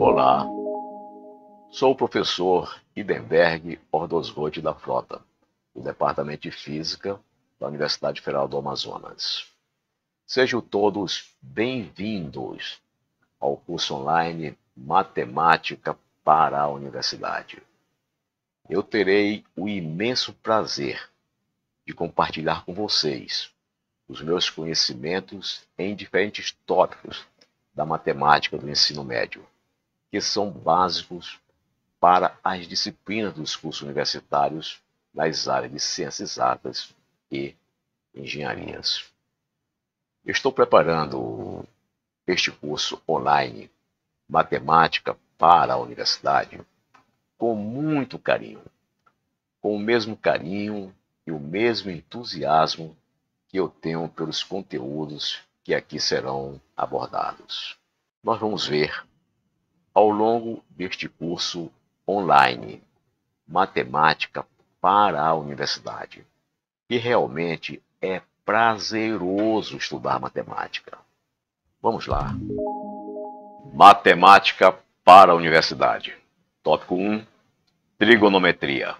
Olá, sou o professor Idenberg Ordosgold da Frota, do Departamento de Física da Universidade Federal do Amazonas. Sejam todos bem-vindos ao curso online Matemática para a Universidade. Eu terei o imenso prazer de compartilhar com vocês os meus conhecimentos em diferentes tópicos da matemática do ensino médio, que são básicos para as disciplinas dos cursos universitários nas áreas de ciências exatas e engenharias. Estou preparando este curso online, Matemática para a Universidade, com muito carinho, com o mesmo carinho e o mesmo entusiasmo que eu tenho pelos conteúdos que aqui serão abordados. Nós vamos ver ao longo deste curso online Matemática para a Universidade, que realmente é prazeroso estudar matemática. Vamos lá. Matemática para a Universidade. Tópico 1: Trigonometria.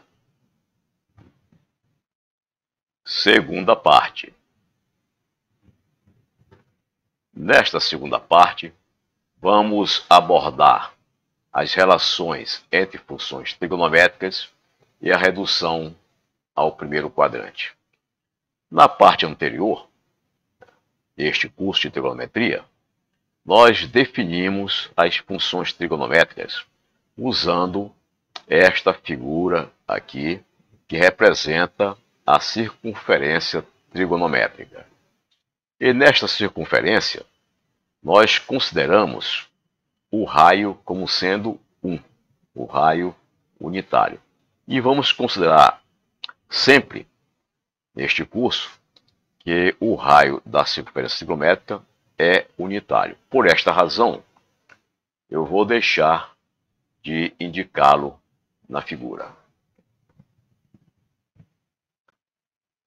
Segunda parte. Nesta segunda parte, vamos abordar as relações entre funções trigonométricas e a redução ao primeiro quadrante. Na parte anterior deste curso de trigonometria, nós definimos as funções trigonométricas usando esta figura aqui, que representa a circunferência trigonométrica. E nesta circunferência, nós consideramos o raio como sendo um, o raio unitário. E vamos considerar sempre, neste curso, que o raio da circunferência trigonométrica é unitário. Por esta razão, eu vou deixar de indicá-lo na figura.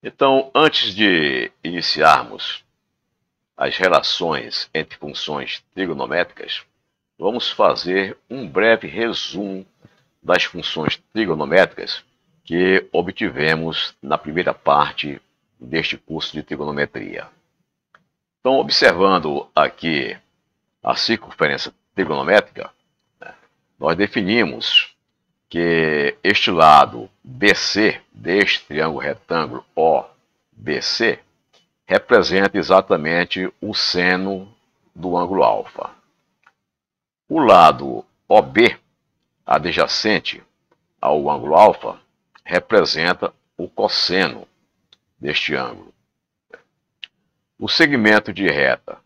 Então, antes de iniciarmos as relações entre funções trigonométricas, vamos fazer um breve resumo das funções trigonométricas que obtivemos na primeira parte deste curso de trigonometria. Então, observando aqui a circunferência trigonométrica, né, nós definimos que este lado BC deste triângulo retângulo OBC representa exatamente o seno do ângulo alfa. O lado OB, adjacente ao ângulo alfa, representa o cosseno deste ângulo. O segmento de reta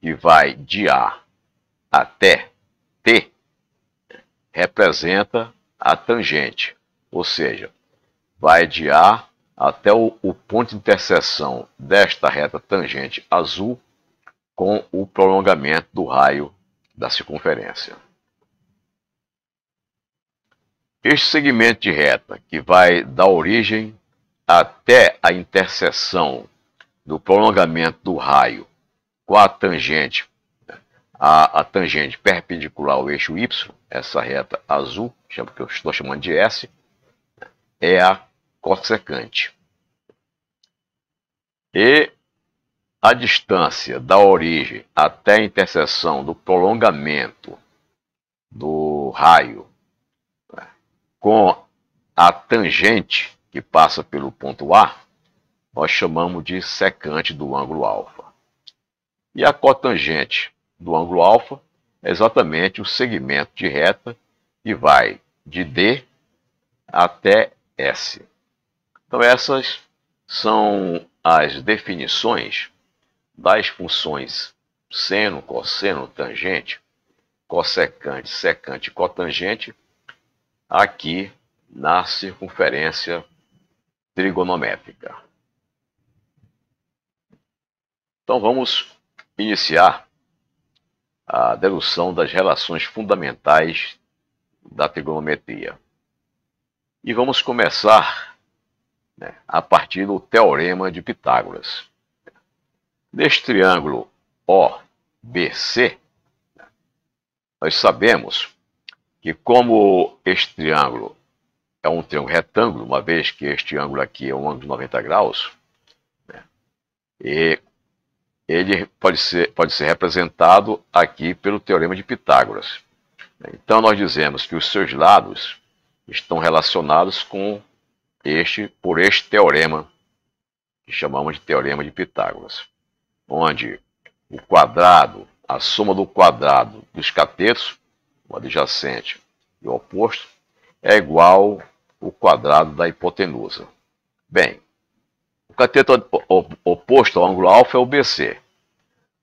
que vai de A até T representa a tangente, ou seja, vai de A até o, o ponto de interseção desta reta tangente azul com o prolongamento do raio da circunferência. Este segmento de reta, que vai da origem até a interseção do prolongamento do raio com a tangente, a, a tangente perpendicular ao eixo y, essa reta azul, que eu estou chamando de S, é a cossecante. E a distância da origem até a interseção do prolongamento do raio com a tangente que passa pelo ponto A, nós chamamos de secante do ângulo alfa. E a cotangente do ângulo alfa é exatamente o segmento de reta que vai de D até S. Então, essas são as definições das funções seno, cosseno, tangente, cossecante, secante e cotangente aqui na circunferência trigonométrica. Então vamos iniciar a dedução das relações fundamentais da trigonometria. E vamos começar né, a partir do Teorema de Pitágoras. Neste triângulo OBC, nós sabemos que como este triângulo é um triângulo retângulo, uma vez que este ângulo aqui é um ângulo de 90 graus, né, e ele pode ser, pode ser representado aqui pelo Teorema de Pitágoras. Então nós dizemos que os seus lados estão relacionados com este, por este teorema, que chamamos de Teorema de Pitágoras, onde o quadrado, a soma do quadrado dos catetos, o adjacente e o oposto, é igual ao quadrado da hipotenusa. Bem, o cateto oposto ao ângulo alfa é o BC.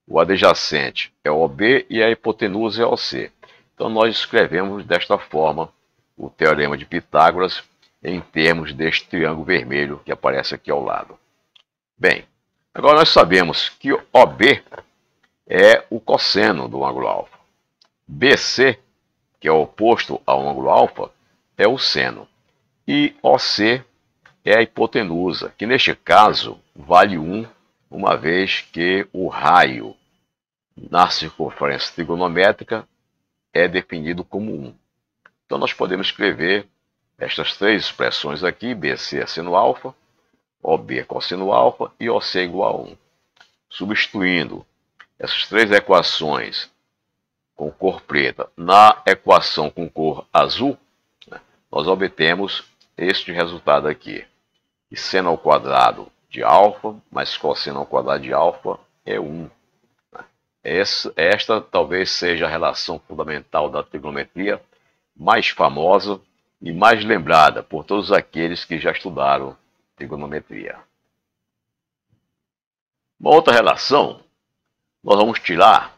O adjacente é o OB e a hipotenusa é o C. Então nós escrevemos desta forma o teorema de Pitágoras em termos deste triângulo vermelho que aparece aqui ao lado. Bem, agora nós sabemos que OB é o cosseno do ângulo alfa. BC, que é oposto ao ângulo alfa, é o seno. E OC é a hipotenusa, que neste caso vale 1, uma vez que o raio na circunferência trigonométrica é definido como 1. Então nós podemos escrever estas três expressões aqui, BC é seno alfa, OB é cosseno alfa e OC é igual a 1. Substituindo essas três equações com cor preta na equação com cor azul, né, nós obtemos este resultado aqui. E seno ao quadrado de alfa mais cosseno ao quadrado de alfa é 1. Essa, esta talvez seja a relação fundamental da trigonometria mais famosa e mais lembrada por todos aqueles que já estudaram trigonometria. Uma outra relação nós vamos tirar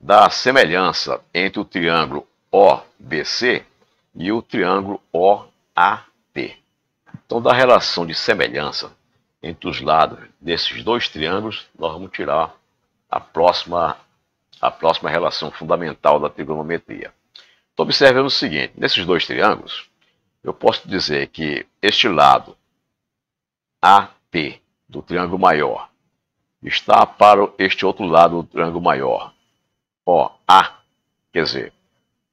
da semelhança entre o triângulo OBC e o triângulo OAT. Então, da relação de semelhança entre os lados desses dois triângulos, nós vamos tirar a próxima, a próxima relação fundamental da trigonometria. Então, observe o seguinte: nesses dois triângulos, eu posso dizer que este lado AT do triângulo maior está para este outro lado do triângulo maior. Ó, A, quer dizer,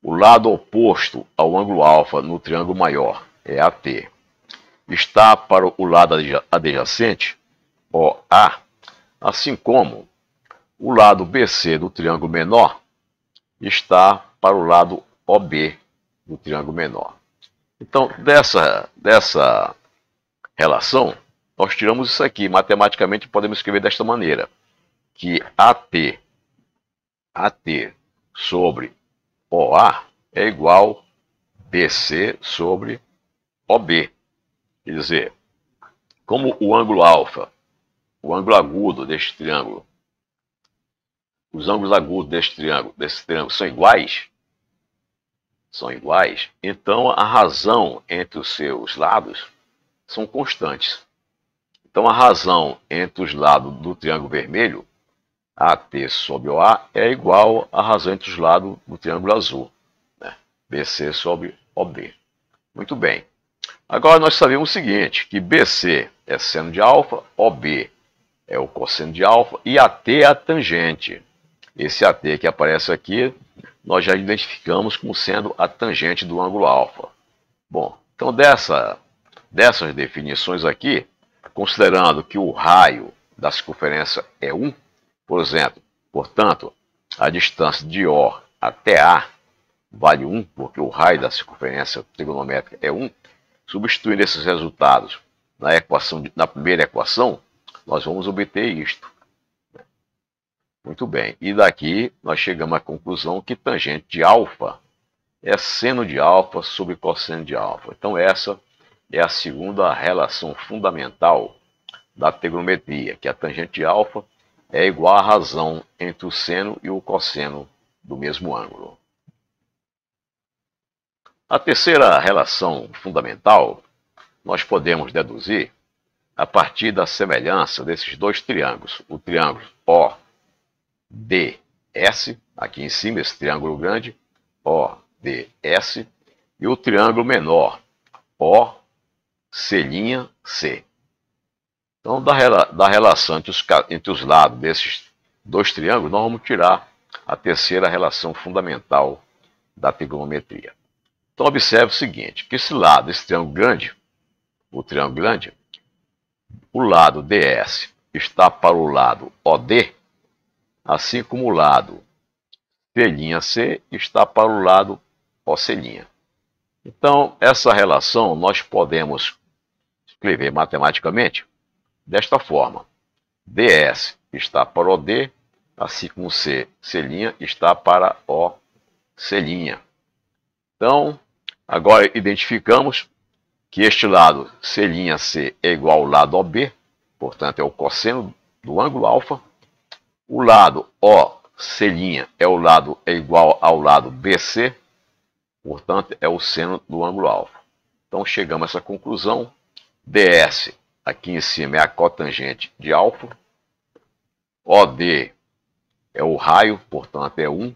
o lado oposto ao ângulo alfa no triângulo maior é AT. Está para o lado adjacente, ó, A, assim como o lado BC do triângulo menor está para o lado OB do triângulo menor. Então, dessa, dessa relação, nós tiramos isso aqui. Matematicamente, podemos escrever desta maneira, que AT, AT sobre OA é igual BC sobre OB. Quer dizer, como o ângulo alfa, o ângulo agudo deste triângulo, os ângulos agudos deste triângulo, desse triângulo são iguais, são iguais, então a razão entre os seus lados são constantes. Então a razão entre os lados do triângulo vermelho, AT sobre OA, é igual à razão entre os lados do triângulo azul, né? BC sobre OB. Muito bem. Agora nós sabemos o seguinte, que BC é seno de alfa, OB é o cosseno de alfa e AT é a tangente. Esse AT que aparece aqui, nós já identificamos como sendo a tangente do ângulo alfa. Bom, então dessa, dessas definições aqui, considerando que o raio da circunferência é 1, por exemplo, portanto, a distância de O até A vale 1, porque o raio da circunferência trigonométrica é 1, substituindo esses resultados na, equação, na primeira equação, nós vamos obter isto. Muito bem. E daqui nós chegamos à conclusão que tangente de alfa é seno de alfa sobre cosseno de alfa. Então essa é a segunda relação fundamental da trigonometria, que a tangente de alfa é igual à razão entre o seno e o cosseno do mesmo ângulo. A terceira relação fundamental nós podemos deduzir a partir da semelhança desses dois triângulos, o triângulo O DS, aqui em cima, esse triângulo grande, ODS, e o triângulo menor, OC'C. Então, da, da relação entre os, entre os lados desses dois triângulos, nós vamos tirar a terceira relação fundamental da trigonometria. Então observe o seguinte, que esse lado, esse triângulo grande, o triângulo grande, o lado DS está para o lado OD, assim como o lado C' está para o lado OC'. Então, essa relação nós podemos escrever matematicamente desta forma. DS está para OD, assim como C, C' está para OC'. Então, agora identificamos que este lado C' é igual ao lado OB, portanto é o cosseno do ângulo alfa. O lado OC' é o lado é igual ao lado BC, portanto é o seno do ângulo alfa. Então chegamos a essa conclusão. DS aqui em cima é a cotangente de alfa. OD é o raio, portanto é 1.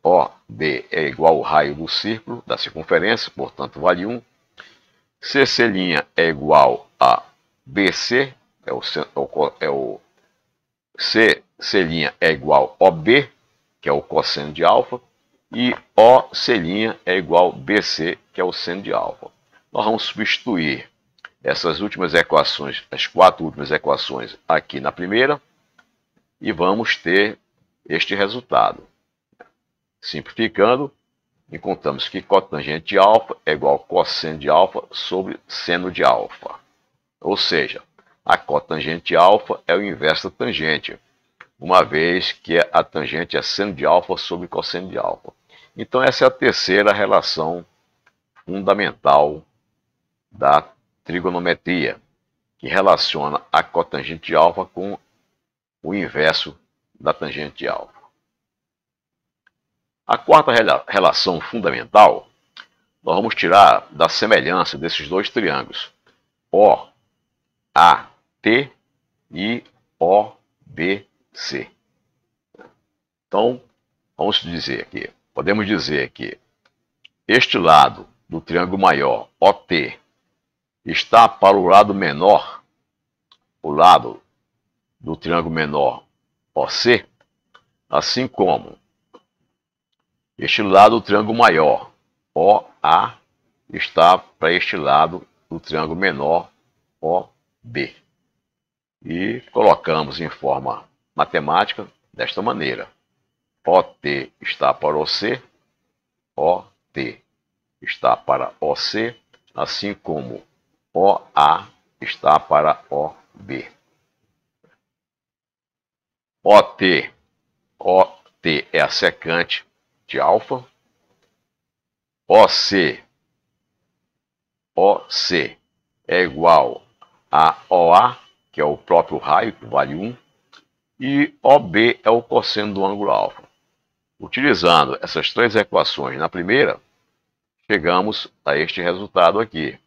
OD é igual ao raio do círculo da circunferência, portanto vale 1. CC' é igual a BC, é o, é o C, C' é igual a OB, que é o cosseno de alfa, e OC' é igual a BC, que é o seno de alfa. Nós vamos substituir essas últimas equações, as quatro últimas equações aqui na primeira, e vamos ter este resultado. Simplificando, encontramos que cotangente de alfa é igual a cosseno de alfa sobre seno de alfa. Ou seja, a cotangente alfa é o inverso da tangente, uma vez que a tangente é seno de alfa sobre cosseno de alfa. Então essa é a terceira relação fundamental da trigonometria, que relaciona a cotangente alfa com o inverso da tangente alfa. A quarta relação fundamental, nós vamos tirar da semelhança desses dois triângulos, O, A, T e O, B, C. Então, vamos dizer aqui, podemos dizer que este lado do triângulo maior, OT, está para o lado menor, o lado do triângulo menor, OC, assim como este lado do triângulo maior, OA, está para este lado do triângulo menor, OB. E colocamos em forma matemática desta maneira. OT está para OC, OT está para OC, assim como OA está para OB. OT, OT é a secante de alfa, OC, OC é igual a OA, que é o próprio raio, que vale 1, e OB é o cosseno do ângulo alfa. Utilizando essas três equações na primeira, chegamos a este resultado aqui.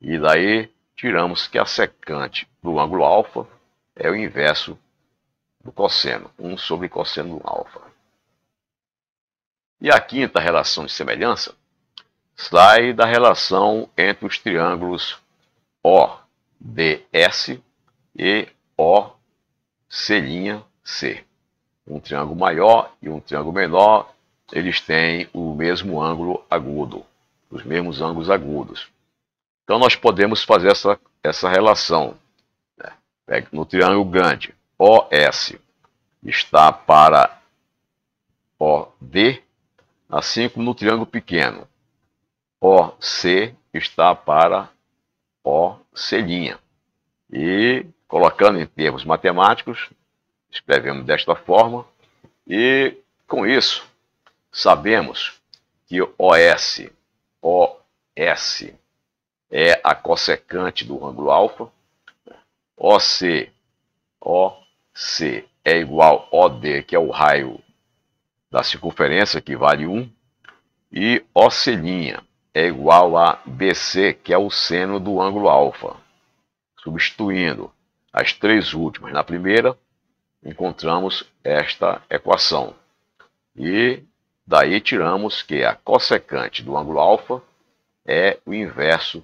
E daí tiramos que a secante do ângulo alfa é o inverso do cosseno, 1 sobre cosseno do alfa. E a quinta relação de semelhança sai da relação entre os triângulos ODS e OC'. Um triângulo maior e um triângulo menor, eles têm o mesmo ângulo agudo, os mesmos ângulos agudos. Então nós podemos fazer essa, essa relação. Né? No triângulo grande, OS está para OD assim como no triângulo pequeno. OC está para OC'. E, colocando em termos matemáticos, escrevemos desta forma, e com isso sabemos que OS, OS é a cossecante do ângulo alfa, OC, OC é igual a OD, que é o raio da circunferência, que vale 1, e OC' é igual a BC, que é o seno do ângulo alfa. Substituindo as três últimas na primeira, encontramos esta equação. E daí tiramos que a cossecante do ângulo alfa é o inverso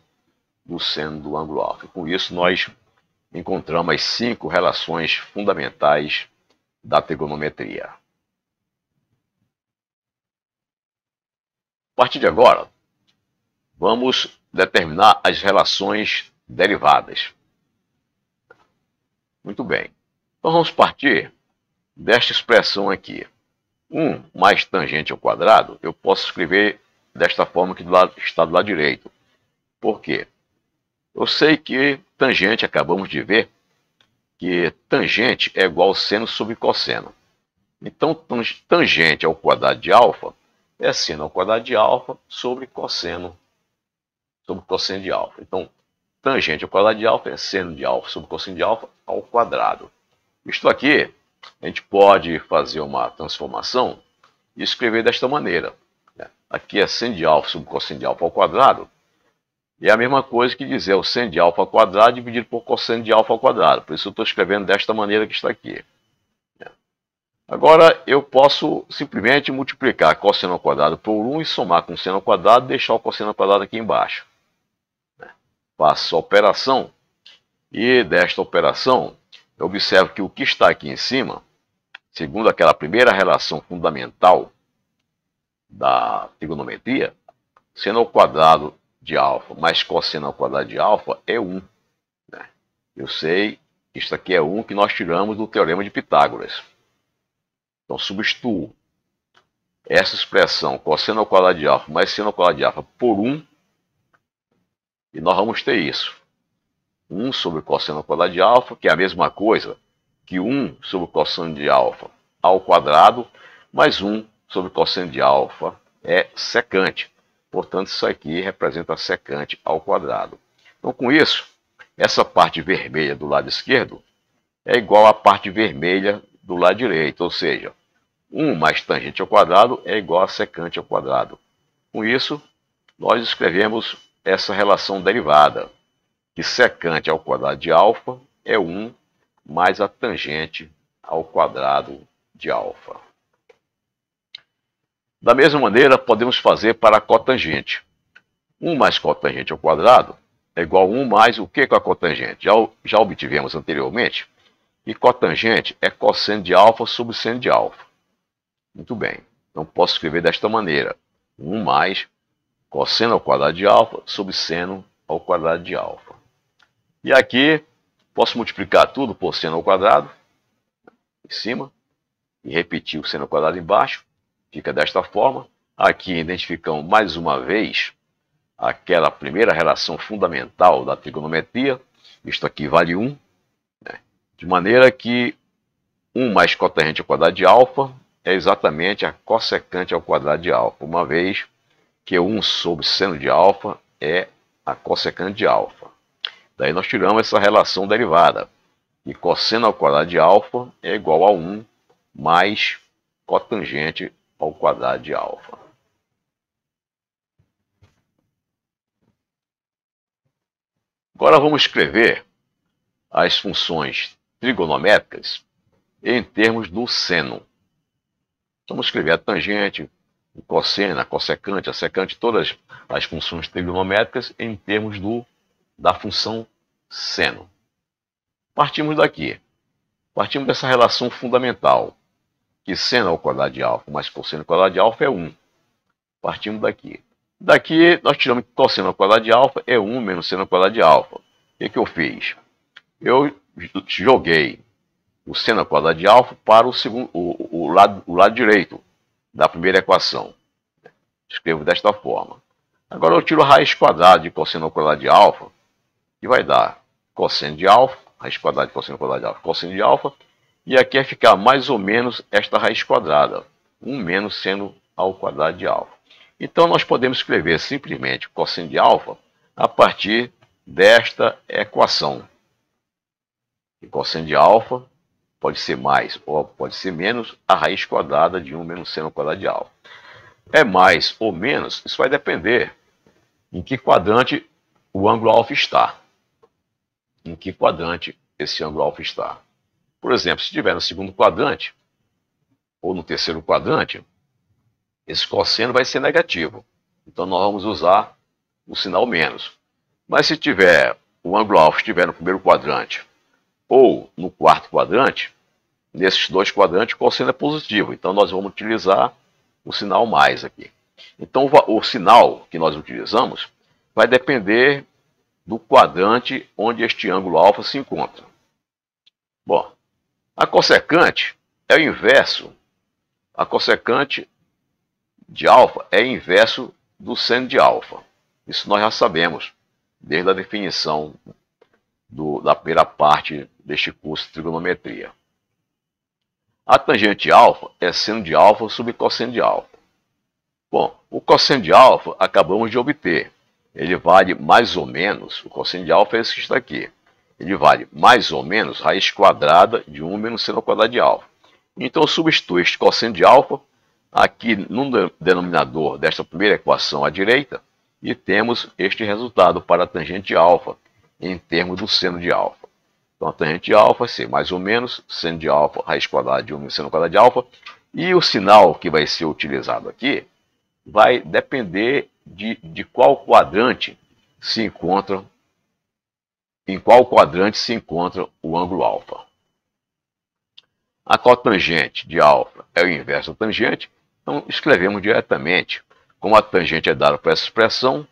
do seno do ângulo alfa. Com isso, nós encontramos as cinco relações fundamentais da trigonometria. partir de agora, vamos determinar as relações derivadas. Muito bem. Então vamos partir desta expressão aqui. 1 mais tangente ao quadrado, eu posso escrever desta forma que está do lado direito. Por quê? Eu sei que tangente, acabamos de ver, que tangente é igual seno sobre cosseno. Então, tangente ao quadrado de alfa é seno ao quadrado de alfa sobre cosseno sobre cosseno de alfa. Então, tangente ao quadrado de alfa é seno de alfa sobre cosseno de alfa ao quadrado. Isto aqui, a gente pode fazer uma transformação e escrever desta maneira. Né? Aqui é seno de alfa sobre cosseno de alfa ao quadrado. E é a mesma coisa que dizer o seno de alfa ao quadrado dividido por cosseno de alfa ao quadrado. Por isso eu estou escrevendo desta maneira que está aqui. Agora eu posso simplesmente multiplicar cosseno ao quadrado por 1 e somar com seno ao quadrado e deixar o cosseno ao quadrado aqui embaixo. Faço operação e desta operação eu observo que o que está aqui em cima, segundo aquela primeira relação fundamental da trigonometria, seno ao quadrado de alfa mais cosseno ao quadrado de alfa é 1. Né? Eu sei que isso aqui é 1 que nós tiramos do teorema de Pitágoras. Então, substituo essa expressão cosseno ao quadrado de alfa mais seno ao quadrado de alfa por 1, e nós vamos ter isso. 1 sobre cosseno quadrado de alfa, que é a mesma coisa que 1 sobre cosseno de alfa ao quadrado, mais 1 sobre cosseno de alfa é secante. Portanto, isso aqui representa secante ao quadrado. Então, com isso, essa parte vermelha do lado esquerdo é igual à parte vermelha do lado direito, ou seja, 1 mais tangente ao quadrado é igual a secante ao quadrado. Com isso, nós escrevemos essa relação derivada, que secante ao quadrado de alfa é 1 mais a tangente ao quadrado de alfa. Da mesma maneira, podemos fazer para a cotangente. 1 mais cotangente ao quadrado é igual a 1 mais o que com a cotangente? Já, já obtivemos anteriormente e cotangente é cosseno de alfa sobre seno de alfa. Muito bem. Então posso escrever desta maneira. 1 mais cosseno ao quadrado de alfa sobre seno ao quadrado de alfa. E aqui posso multiplicar tudo por seno ao quadrado em cima e repetir o seno ao quadrado embaixo. Fica desta forma. Aqui identificamos mais uma vez aquela primeira relação fundamental da trigonometria. Isto aqui vale 1. De maneira que 1 mais cotangente ao quadrado de alfa é exatamente a cossecante ao quadrado de alfa, uma vez que 1 sobre seno de alfa é a cossecante de alfa. Daí nós tiramos essa relação derivada. E cosseno ao quadrado de alfa é igual a 1 mais cotangente ao quadrado de alfa. Agora vamos escrever as funções trigonométricas em termos do seno. Vamos escrever a tangente, o cosseno, a cossecante, a secante, todas as funções trigonométricas em termos do, da função seno. Partimos daqui. Partimos dessa relação fundamental, que seno ao quadrado de alfa mais cosseno ao quadrado de alfa é 1. Partimos daqui. Daqui nós tiramos que cosseno ao quadrado de alfa é 1 menos seno ao quadrado de alfa. O que, que eu fiz? Eu joguei o seno ao quadrado de alfa para o, segundo, o, o, lado, o lado direito da primeira equação. Escrevo desta forma. Agora eu tiro raiz quadrada de cosseno quadrado de alfa, que vai dar cosseno de alfa, raiz quadrada de cosseno quadrado de alfa, cosseno de alfa, e aqui vai ficar mais ou menos esta raiz quadrada, 1 menos seno ao quadrado de alfa. Então nós podemos escrever simplesmente cosseno de alfa a partir desta equação. E cosseno de alfa pode ser mais ou pode ser menos a raiz quadrada de 1 menos seno quadrado de alfa. É mais ou menos, isso vai depender em que quadrante o ângulo alfa está. Em que quadrante esse ângulo alfa está. Por exemplo, se estiver no segundo quadrante, ou no terceiro quadrante, esse cosseno vai ser negativo. Então nós vamos usar o sinal menos. Mas se tiver o ângulo alfa estiver no primeiro quadrante ou no quarto quadrante, nesses dois quadrantes, o cosseno é positivo. Então, nós vamos utilizar o sinal mais aqui. Então, o, o sinal que nós utilizamos vai depender do quadrante onde este ângulo alfa se encontra. Bom, a cossecante é o inverso. A cossecante de alfa é inverso do seno de alfa. Isso nós já sabemos, desde a definição do, da primeira parte deste curso de trigonometria. A tangente alfa é seno de alfa sobre cosseno de alfa. Bom, o cosseno de alfa acabamos de obter. Ele vale mais ou menos, o cosseno de alfa é esse que está aqui. Ele vale mais ou menos raiz quadrada de 1 menos seno ao quadrado de alfa. Então, substitui este cosseno de alfa aqui no denominador desta primeira equação à direita e temos este resultado para a tangente alfa em termos do seno de alfa. Então a tangente alfa vai ser mais ou menos seno de alfa, raiz quadrada de 1 seno quadrado de alfa. E o sinal que vai ser utilizado aqui vai depender de, de qual quadrante se encontra, em qual quadrante se encontra o ângulo alfa. A cotangente de alfa é o inverso da tangente, então, escrevemos diretamente. Como a tangente é dada por essa expressão,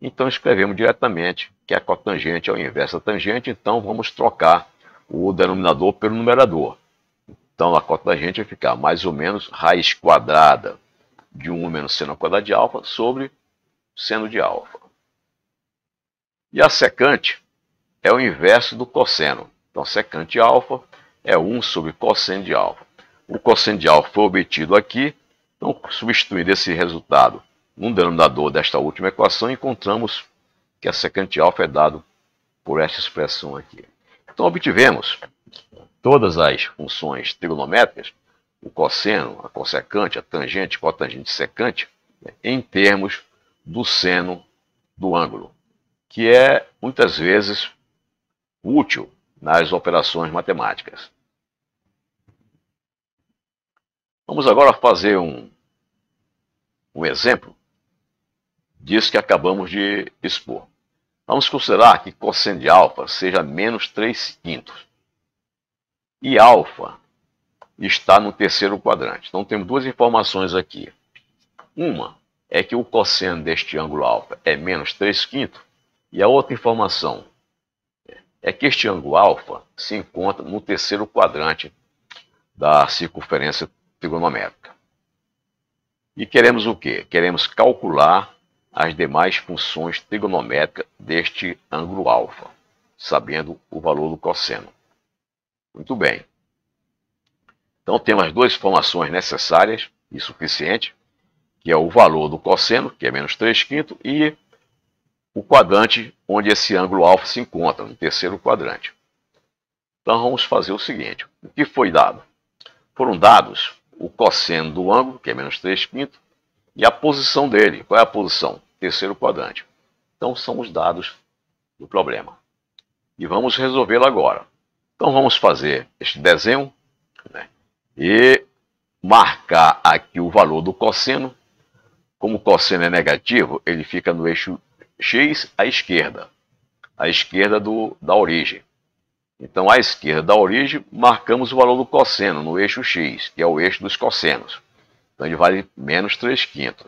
então escrevemos diretamente que a cotangente é o inverso da tangente, então vamos trocar o denominador pelo numerador. Então a cotangente vai ficar mais ou menos raiz quadrada de 1 menos seno ao quadrado de alfa sobre seno de alfa. E a secante é o inverso do cosseno. Então secante alfa é 1 sobre cosseno de alfa. O cosseno de alfa foi obtido aqui então, substituindo esse resultado num denominador desta última equação, encontramos que a secante alfa é dado por esta expressão aqui. Então, obtivemos todas as funções trigonométricas, o cosseno, a cossecante, a tangente, cotangente, secante, né, em termos do seno do ângulo, que é muitas vezes útil nas operações matemáticas. Vamos agora fazer um um exemplo disso que acabamos de expor. Vamos considerar que cosseno de alfa seja menos 3 quintos. E alfa está no terceiro quadrante. Então temos duas informações aqui. Uma é que o cosseno deste ângulo alfa é menos 3 quintos. E a outra informação é que este ângulo alfa se encontra no terceiro quadrante da circunferência trigonométrica. E queremos o quê? Queremos calcular as demais funções trigonométricas deste ângulo alfa, sabendo o valor do cosseno. Muito bem. Então temos as duas informações necessárias e suficientes, que é o valor do cosseno, que é menos 3 quintos, e o quadrante onde esse ângulo alfa se encontra, no terceiro quadrante. Então vamos fazer o seguinte, o que foi dado? Foram dados o cosseno do ângulo, que é menos 3 quintos, e a posição dele. Qual é a posição? Terceiro quadrante. Então, são os dados do problema. E vamos resolvê-lo agora. Então, vamos fazer este desenho né, e marcar aqui o valor do cosseno. Como o cosseno é negativo, ele fica no eixo x à esquerda, à esquerda do, da origem. Então, à esquerda da origem, marcamos o valor do cosseno no eixo x, que é o eixo dos cossenos. Então, ele vale menos 3 quintos.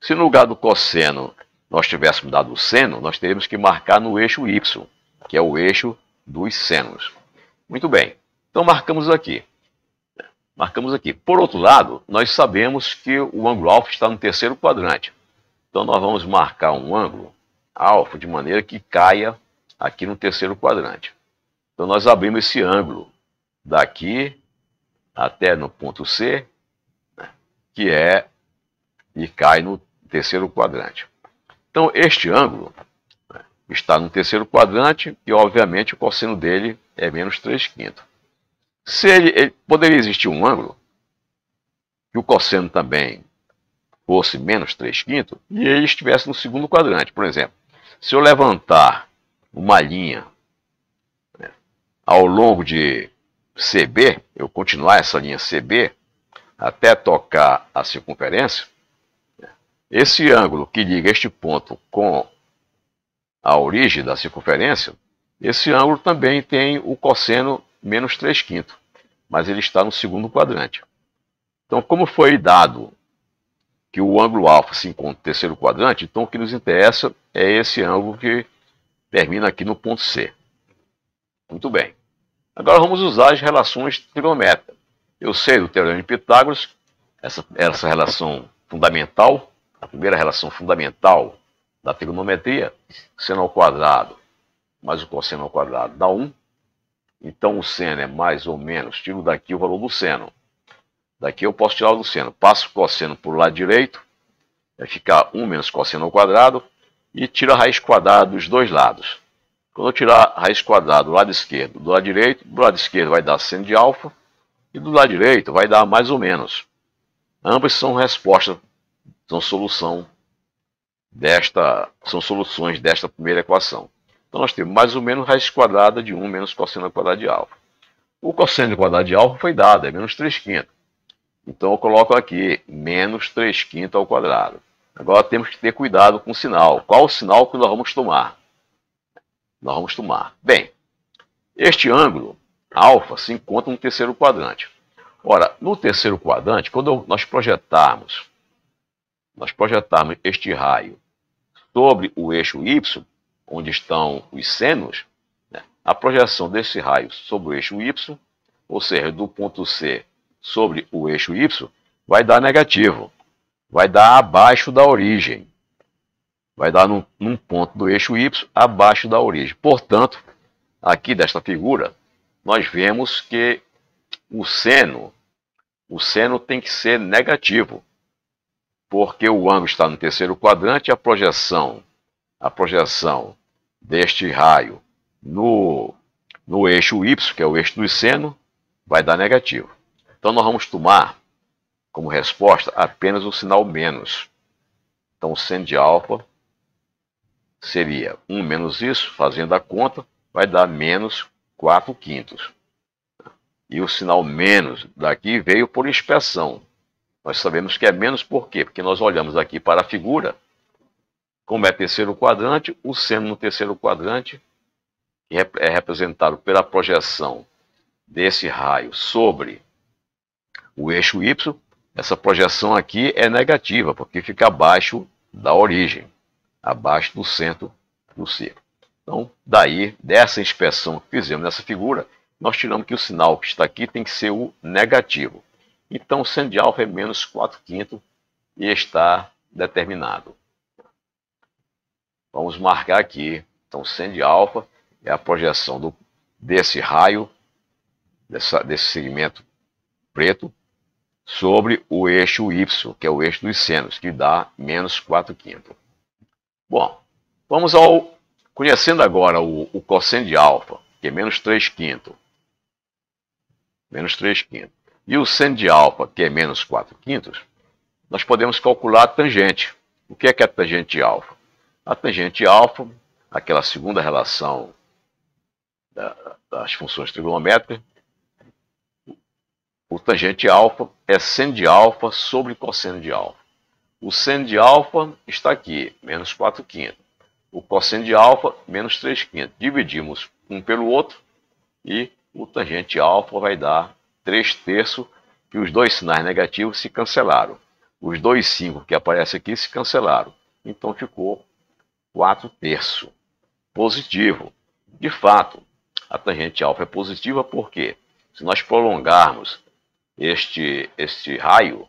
Se no lugar do cosseno nós tivéssemos dado o seno, nós teríamos que marcar no eixo y, que é o eixo dos senos. Muito bem. Então, marcamos aqui. Marcamos aqui. Por outro lado, nós sabemos que o ângulo alfa está no terceiro quadrante. Então, nós vamos marcar um ângulo alfa de maneira que caia aqui no terceiro quadrante. Então nós abrimos esse ângulo daqui até no ponto C, né, que é e cai no terceiro quadrante. Então este ângulo né, está no terceiro quadrante e obviamente o cosseno dele é menos 3 quintos. Se ele, ele, poderia existir um ângulo que o cosseno também fosse menos 3 quintos e ele estivesse no segundo quadrante. Por exemplo, se eu levantar uma linha ao longo de CB, eu continuar essa linha CB, até tocar a circunferência, esse ângulo que liga este ponto com a origem da circunferência, esse ângulo também tem o cosseno menos 3 quintos, mas ele está no segundo quadrante. Então, como foi dado que o ângulo alfa se encontra no terceiro quadrante, então o que nos interessa é esse ângulo que termina aqui no ponto C. Muito bem. Agora vamos usar as relações trigonométricas. Eu sei do Teorema de Pitágoras, essa, essa relação fundamental, a primeira relação fundamental da trigonometria, seno ao quadrado mais o cosseno ao quadrado dá 1. Então o seno é mais ou menos, tiro daqui o valor do seno. Daqui eu posso tirar o do seno. Passo o cosseno para o lado direito, vai ficar 1 menos cosseno ao quadrado, e tiro a raiz quadrada dos dois lados. Quando eu tirar a raiz quadrada do lado esquerdo do lado direito, do lado esquerdo vai dar seno de alfa, e do lado direito vai dar mais ou menos. Ambas são respostas, são solução desta, são soluções desta primeira equação. Então nós temos mais ou menos raiz quadrada de 1 menos cosseno quadrado de alfa. O cosseno quadrado de alfa foi dado, é menos 3 quintos. Então eu coloco aqui menos 3 quintos ao quadrado. Agora temos que ter cuidado com o sinal. Qual o sinal que nós vamos tomar? Nós vamos tomar. Bem, este ângulo, alfa, se encontra no terceiro quadrante. Ora, no terceiro quadrante, quando nós projetarmos, nós projetarmos este raio sobre o eixo y, onde estão os senos, né, a projeção desse raio sobre o eixo y, ou seja, do ponto C sobre o eixo y, vai dar negativo. Vai dar abaixo da origem. Vai dar num, num ponto do eixo y abaixo da origem. Portanto, aqui desta figura, nós vemos que o seno, o seno tem que ser negativo, porque o ângulo está no terceiro quadrante, a projeção a projeção deste raio no, no eixo Y, que é o eixo do seno, vai dar negativo. Então nós vamos tomar como resposta apenas o sinal menos. Então o seno de alfa seria 1 menos isso, fazendo a conta, vai dar menos 4 quintos. E o sinal menos daqui veio por inspeção. Nós sabemos que é menos por quê? Porque nós olhamos aqui para a figura como é terceiro quadrante, o seno no terceiro quadrante é representado pela projeção desse raio sobre o eixo Y. Essa projeção aqui é negativa, porque fica abaixo da origem, abaixo do centro do círculo. Então, daí, dessa inspeção que fizemos nessa figura, nós tiramos que o sinal que está aqui tem que ser o negativo. Então, seno de alfa é menos 4 quintos e está determinado. Vamos marcar aqui. Então, seno de alfa é a projeção do, desse raio, dessa, desse segmento preto, sobre o eixo Y, que é o eixo dos senos, que dá menos 4 quintos. Bom, vamos ao... Conhecendo agora o, o cosseno de alfa, que é menos 3 quintos. Menos 3 quintos. E o seno de alfa, que é menos 4 quintos, nós podemos calcular a tangente. O que é, que é a tangente de alfa? A tangente alfa, aquela segunda relação das funções trigonométricas, o tangente alfa é seno de alfa sobre cosseno de alfa. O seno de alfa está aqui, menos 4 quintos. O cosseno de alfa, menos 3 quintos. Dividimos um pelo outro e o tangente alfa vai dar 3 terços, que os dois sinais negativos se cancelaram. Os dois 5 que aparecem aqui se cancelaram. Então ficou 4 terços. Positivo. De fato, a tangente alfa é positiva porque se nós prolongarmos este, este raio,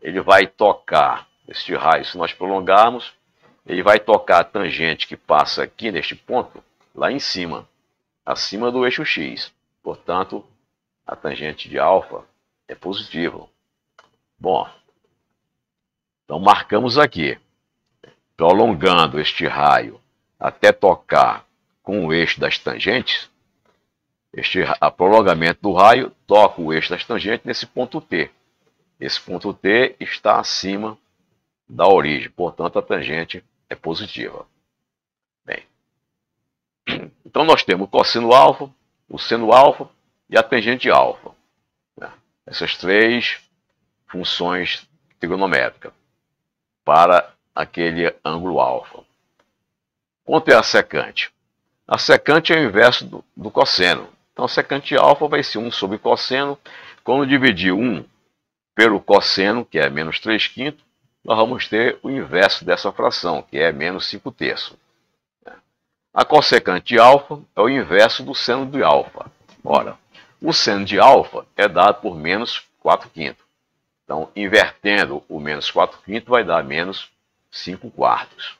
ele vai tocar, este raio, se nós prolongarmos, ele vai tocar a tangente que passa aqui neste ponto, lá em cima, acima do eixo x. Portanto, a tangente de alfa é positiva. Bom, então marcamos aqui prolongando este raio até tocar com o eixo das tangentes, este a prolongamento do raio toca o eixo das tangentes nesse ponto T. Esse ponto T está acima da origem, portanto a tangente é positiva. Bem, então nós temos o cosseno alfa, o seno alfa e a tangente alfa. Né? Essas três funções trigonométricas para aquele ângulo alfa. Quanto é a secante? A secante é o inverso do, do cosseno. Então, a secante alfa vai ser 1 sobre cosseno. Quando dividir 1 pelo cosseno, que é menos 3 quintos, nós vamos ter o inverso dessa fração, que é menos 5 terços. A cossecante alfa é o inverso do seno de alfa. Ora, o seno de alfa é dado por menos 4 quintos. Então, invertendo o menos 4 quintos vai dar menos 5 quartos.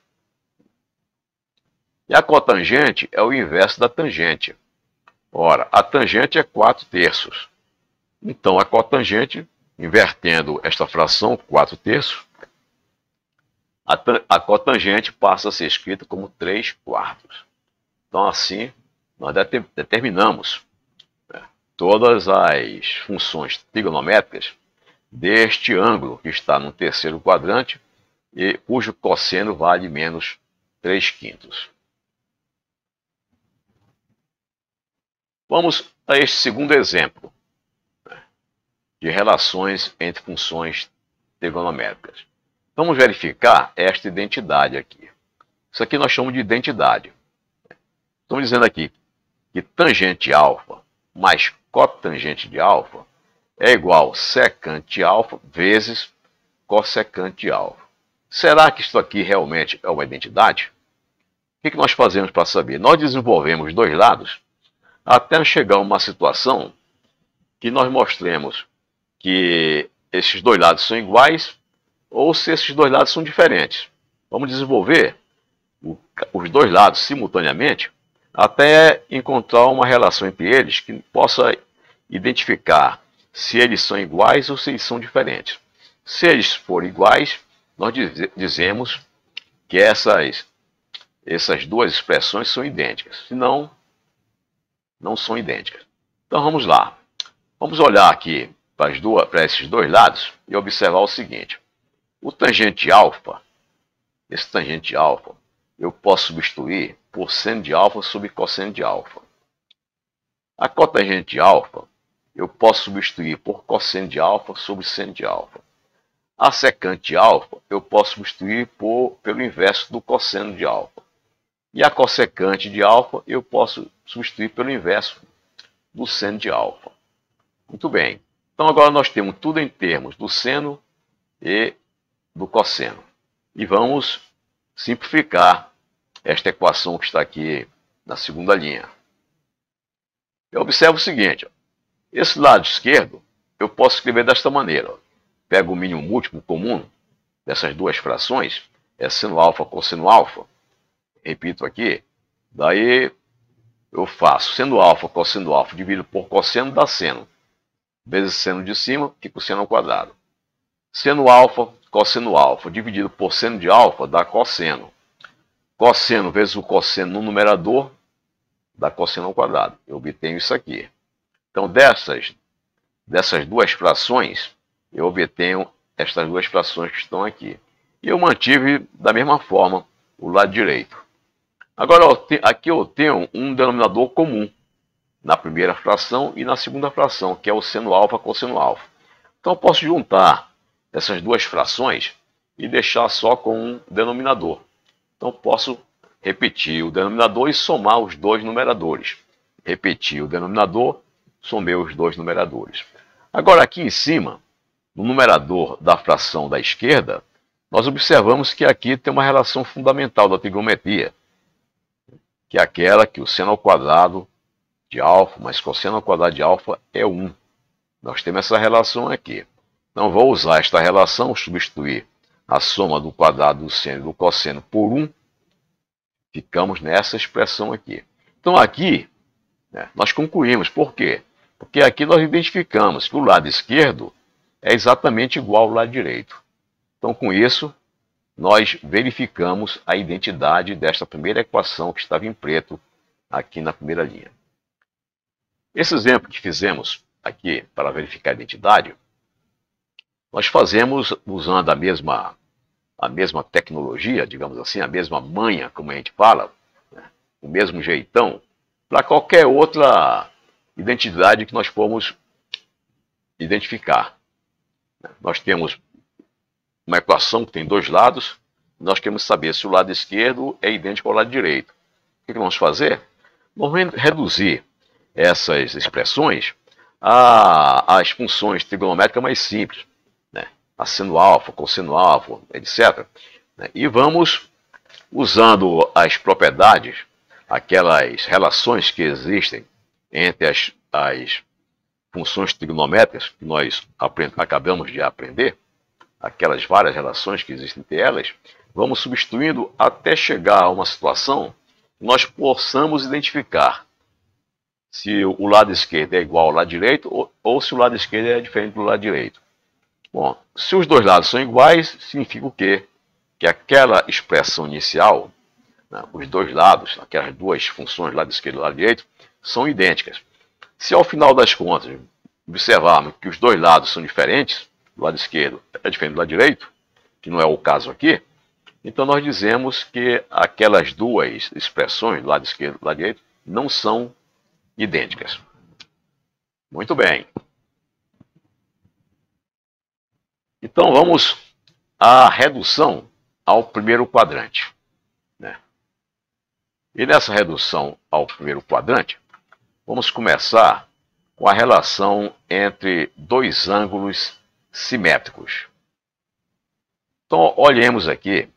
E a cotangente é o inverso da tangente. Ora, a tangente é 4 terços. Então, a cotangente, invertendo esta fração, 4 terços, a, a cotangente passa a ser escrita como 3 quartos. Então, assim, nós determinamos todas as funções trigonométricas deste ângulo que está no terceiro quadrante e cujo cosseno vale menos 3 quintos. Vamos a este segundo exemplo de relações entre funções trigonométricas. Vamos verificar esta identidade aqui. Isso aqui nós chamamos de identidade. Estamos dizendo aqui que tangente alfa mais cotangente de alfa é igual secante alfa vezes cossecante alfa. Será que isso aqui realmente é uma identidade? O que nós fazemos para saber? Nós desenvolvemos dois lados até chegar a uma situação que nós mostremos que esses dois lados são iguais ou se esses dois lados são diferentes. Vamos desenvolver os dois lados simultaneamente até encontrar uma relação entre eles que possa identificar se eles são iguais ou se eles são diferentes. Se eles forem iguais, nós dizemos que essas, essas duas expressões são idênticas. Se não, não são idênticas. Então vamos lá. Vamos olhar aqui para, para esses dois lados e observar o seguinte. O tangente alfa, esse tangente alfa, eu posso substituir por seno de alfa sobre cosseno de alfa. A cotangente de alfa, eu posso substituir por cosseno de alfa sobre seno de alfa. A secante alfa, eu posso substituir por, pelo inverso do cosseno de alfa. E a cossecante de alfa eu posso substituir pelo inverso do seno de alfa. Muito bem. Então agora nós temos tudo em termos do seno e do cosseno. E vamos simplificar esta equação que está aqui na segunda linha. Eu observo o seguinte, ó. esse lado esquerdo eu posso escrever desta maneira. Ó. Pego o mínimo múltiplo comum dessas duas frações, é seno alfa cosseno alfa, repito aqui, daí eu faço seno alfa cosseno alfa dividido por cosseno dá seno, vezes seno de cima, fica o seno ao quadrado. Seno alfa cosseno alfa dividido por seno de alfa dá cosseno. Cosseno vezes o cosseno no numerador dá cosseno ao quadrado. Eu obtenho isso aqui. Então, dessas, dessas duas frações, eu obtenho estas duas frações que estão aqui. E eu mantive da mesma forma o lado direito. Agora, aqui eu tenho um denominador comum na primeira fração e na segunda fração, que é o seno alfa com seno alfa. Então, eu posso juntar essas duas frações e deixar só com um denominador. Então, posso repetir o denominador e somar os dois numeradores. Repetir o denominador, somei os dois numeradores. Agora, aqui em cima, no numerador da fração da esquerda, nós observamos que aqui tem uma relação fundamental da trigonometria, que é aquela que o seno ao quadrado de alfa mais cosseno ao quadrado de alfa é 1. Nós temos essa relação aqui. Então, vou usar esta relação, substituir a soma do quadrado do seno e do cosseno por 1. Ficamos nessa expressão aqui. Então, aqui, né, nós concluímos. Por quê? Porque aqui nós identificamos que o lado esquerdo é exatamente igual ao lado direito. Então, com isso, nós verificamos a identidade desta primeira equação que estava em preto aqui na primeira linha. Esse exemplo que fizemos aqui para verificar a identidade, nós fazemos usando a mesma, a mesma tecnologia, digamos assim, a mesma manha, como a gente fala, né? o mesmo jeitão, para qualquer outra identidade que nós formos identificar. Nós temos uma equação que tem dois lados, nós queremos saber se o lado esquerdo é idêntico ao lado direito. O que vamos fazer? Vamos reduzir essas expressões às funções trigonométricas mais simples. A seno alfa, cosseno alfa, etc. Né? E vamos usando as propriedades, aquelas relações que existem entre as, as funções trigonométricas que nós acabamos de aprender, aquelas várias relações que existem entre elas, vamos substituindo até chegar a uma situação que nós possamos identificar se o lado esquerdo é igual ao lado direito ou, ou se o lado esquerdo é diferente do lado direito. Bom, se os dois lados são iguais, significa o quê? Que aquela expressão inicial, né, os dois lados, aquelas duas funções, lado esquerdo e lado direito, são idênticas. Se ao final das contas observarmos que os dois lados são diferentes, do lado esquerdo é diferente do lado direito, que não é o caso aqui, então nós dizemos que aquelas duas expressões, do lado esquerdo e do lado direito, não são idênticas. Muito bem. Então vamos à redução ao primeiro quadrante. Né? E nessa redução ao primeiro quadrante, vamos começar com a relação entre dois ângulos simétricos. Então, olhemos aqui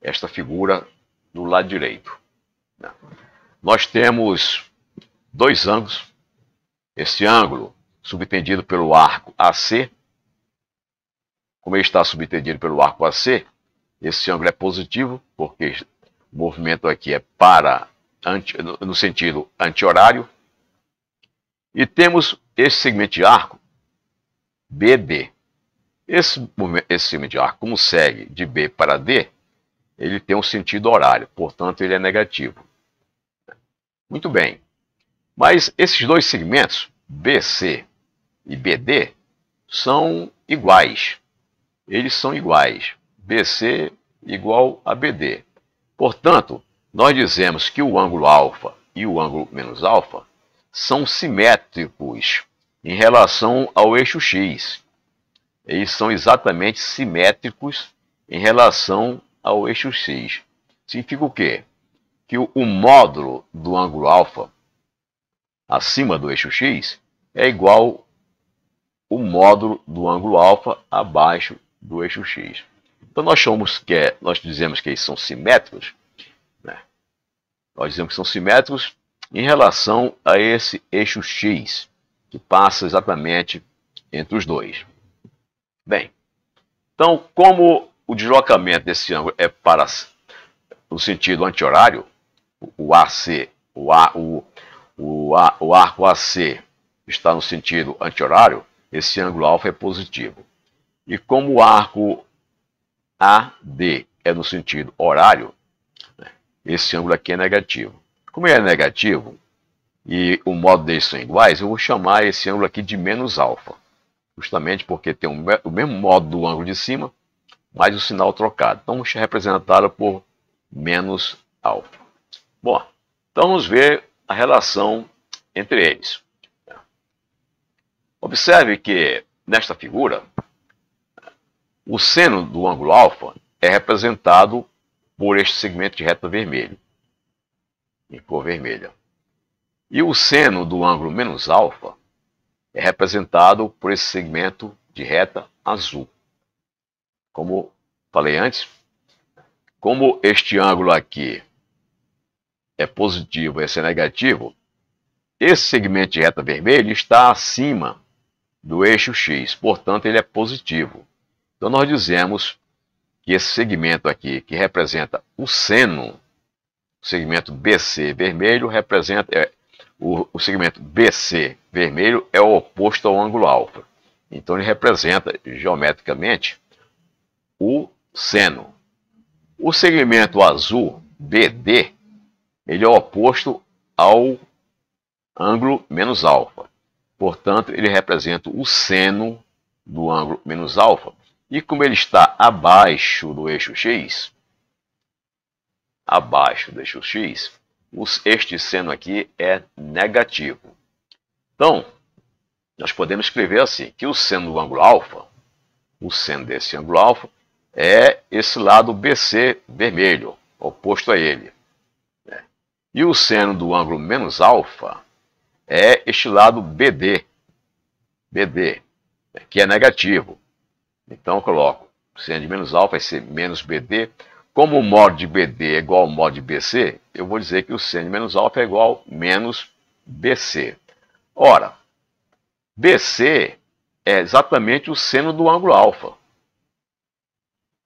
esta figura do lado direito. Né? Nós temos dois ângulos. Esse ângulo subtendido pelo arco AC como ele está subtendido pelo arco AC, esse ângulo é positivo, porque o movimento aqui é para anti, no sentido anti-horário. E temos esse segmento de arco BD. Esse, esse segmento de arco, como segue de B para D, ele tem um sentido horário, portanto ele é negativo. Muito bem. Mas esses dois segmentos, BC e BD, são iguais eles são iguais. BC igual a BD. Portanto, nós dizemos que o ângulo alfa e o ângulo menos alfa são simétricos em relação ao eixo x. Eles são exatamente simétricos em relação ao eixo x. Significa o quê? Que o, módulo do ângulo alfa acima do eixo x é igual o módulo do ângulo alfa abaixo do eixo x. Então nós chamamos que é, nós dizemos que eles são simétricos, né? Nós dizemos que são simétricos em relação a esse eixo x, que passa exatamente entre os dois. Bem, então como o deslocamento desse ângulo é para no sentido anti-horário, o AC, o, A, o, o, A, o arco AC está no sentido anti-horário, esse ângulo alfa é positivo. E como o arco AD é no sentido horário, esse ângulo aqui é negativo. Como ele é negativo e o modo deles são iguais, eu vou chamar esse ângulo aqui de menos alfa. Justamente porque tem o mesmo modo do ângulo de cima, mas o sinal trocado. Então, vamos representá-lo por menos alfa. Bom, então vamos ver a relação entre eles. Observe que nesta figura, o seno do ângulo alfa é representado por este segmento de reta vermelho, em cor vermelha. E o seno do ângulo menos alfa é representado por esse segmento de reta azul. Como falei antes, como este ângulo aqui é positivo esse é negativo, esse segmento de reta vermelho está acima do eixo x, portanto ele é positivo. Então nós dizemos que esse segmento aqui, que representa o seno, o segmento BC vermelho, representa é, o, o segmento BC vermelho é o oposto ao ângulo alfa. Então ele representa geometricamente o seno. O segmento azul BD, ele é o oposto ao ângulo menos alfa. Portanto, ele representa o seno do ângulo menos alfa. E como ele está abaixo do eixo x, abaixo do eixo x, este seno aqui é negativo. Então, nós podemos escrever assim, que o seno do ângulo alfa, o seno desse ângulo alfa, é esse lado BC vermelho, oposto a ele. Né? E o seno do ângulo menos alfa é este lado BD, BD, que é negativo. Então eu coloco seno de menos alfa vai ser menos BD. Como o modo de BD é igual ao modo de BC, eu vou dizer que o seno de menos alfa é igual a menos BC. Ora, BC é exatamente o seno do ângulo alfa.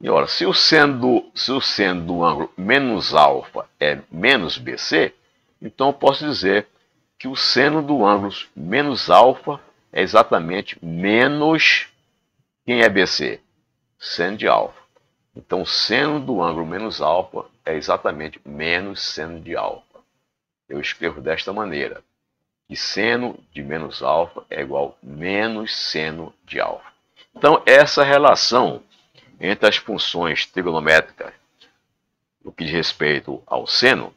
E ora, se o seno do, se o seno do ângulo menos alfa é menos BC, então eu posso dizer que o seno do ângulo menos alfa é exatamente menos quem é BC? Seno de alfa. Então, seno do ângulo menos alfa é exatamente menos seno de alfa. Eu escrevo desta maneira que seno de menos alfa é igual a menos seno de alfa. Então, essa relação entre as funções trigonométricas no que diz respeito ao seno,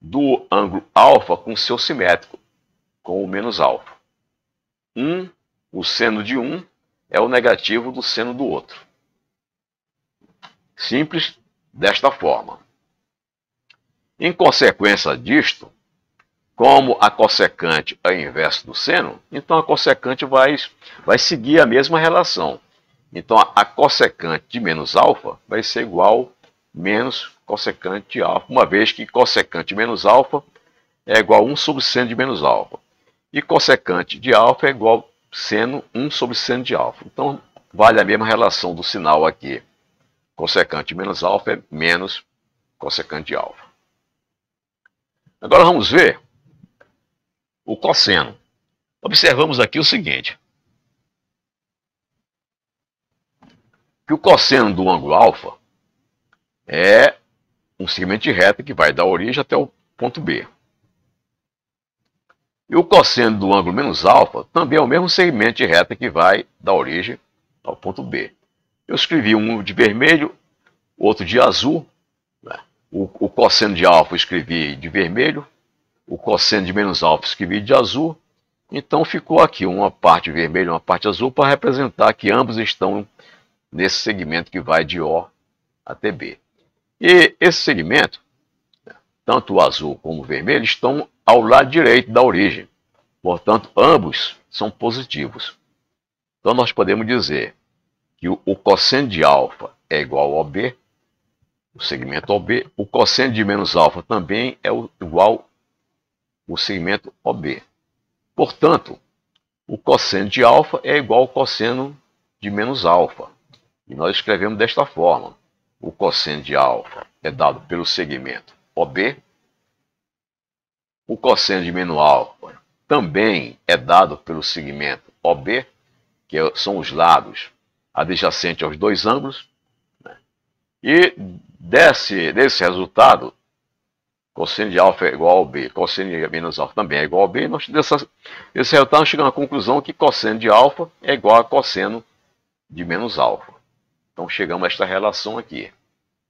do ângulo alfa com seu simétrico, com o menos alfa. 1, um, o seno de 1 um é o negativo do seno do outro. Simples desta forma. Em consequência disto, como a cossecante é o inverso do seno, então a cossecante vai, vai seguir a mesma relação. Então a, cossecante de menos alfa vai ser igual a menos cossecante de alfa, uma vez que cossecante de menos alfa é igual a 1 sobre seno de menos alfa. E cossecante de alfa é igual seno 1 sobre seno de alfa. Então vale a mesma relação do sinal aqui. Cossecante de menos alfa é menos cossecante de alfa. Agora vamos ver o cosseno. Observamos aqui o seguinte. Que o cosseno do ângulo alfa é um segmento de reta que vai da origem até o ponto B. E o cosseno do ângulo menos alfa também é o mesmo segmento de reta que vai da origem ao ponto B. Eu escrevi um de vermelho, outro de azul. Né? O, o cosseno de alfa eu escrevi de vermelho, o cosseno de menos alfa escrevi de azul, então ficou aqui uma parte vermelha e uma parte azul para representar que ambos estão nesse segmento que vai de O até B. E esse segmento, tanto o azul como o vermelho, estão ao lado direito da origem. Portanto, ambos são positivos. Então nós podemos dizer que o, cosseno de alfa é igual ao B, o segmento OB, o cosseno de menos alfa também é igual o segmento OB. Portanto, o cosseno de alfa é igual ao cosseno de menos alfa. E nós escrevemos desta forma. O cosseno de alfa é dado pelo segmento OB. O cosseno de menos alfa também é dado pelo segmento OB, que são os lados adjacentes aos dois ângulos. Né? E desse, desse resultado, cosseno de alfa é igual ao B, cosseno de menos alfa também é igual ao B, nós, dessa, desse resultado nós chegamos à conclusão que cosseno de alfa é igual a cosseno de menos alfa. Então chegamos a esta relação aqui,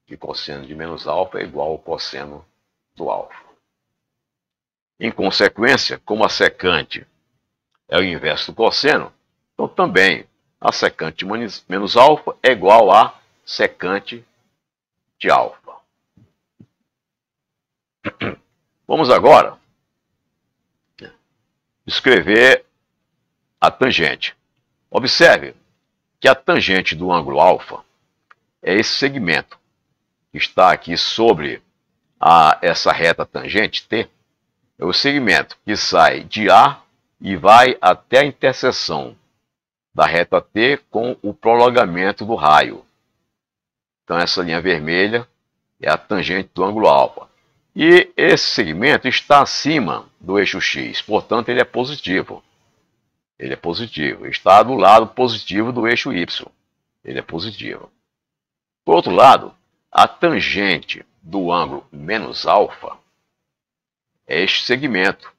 que cosseno de menos alfa é igual ao cosseno do alfa. Em consequência, como a secante é o inverso do cosseno, então também a secante de menos alfa é igual a secante de alfa. Vamos agora escrever a tangente. Observe que a tangente do ângulo alfa é esse segmento que está aqui sobre a, essa reta tangente T. É o segmento que sai de A e vai até a interseção da reta T com o prolongamento do raio. Então, essa linha vermelha é a tangente do ângulo alfa. E esse segmento está acima do eixo X, portanto ele é positivo. Ele é positivo, está do lado positivo do eixo Y. Ele é positivo. Por outro lado, a tangente do ângulo menos alfa é este segmento,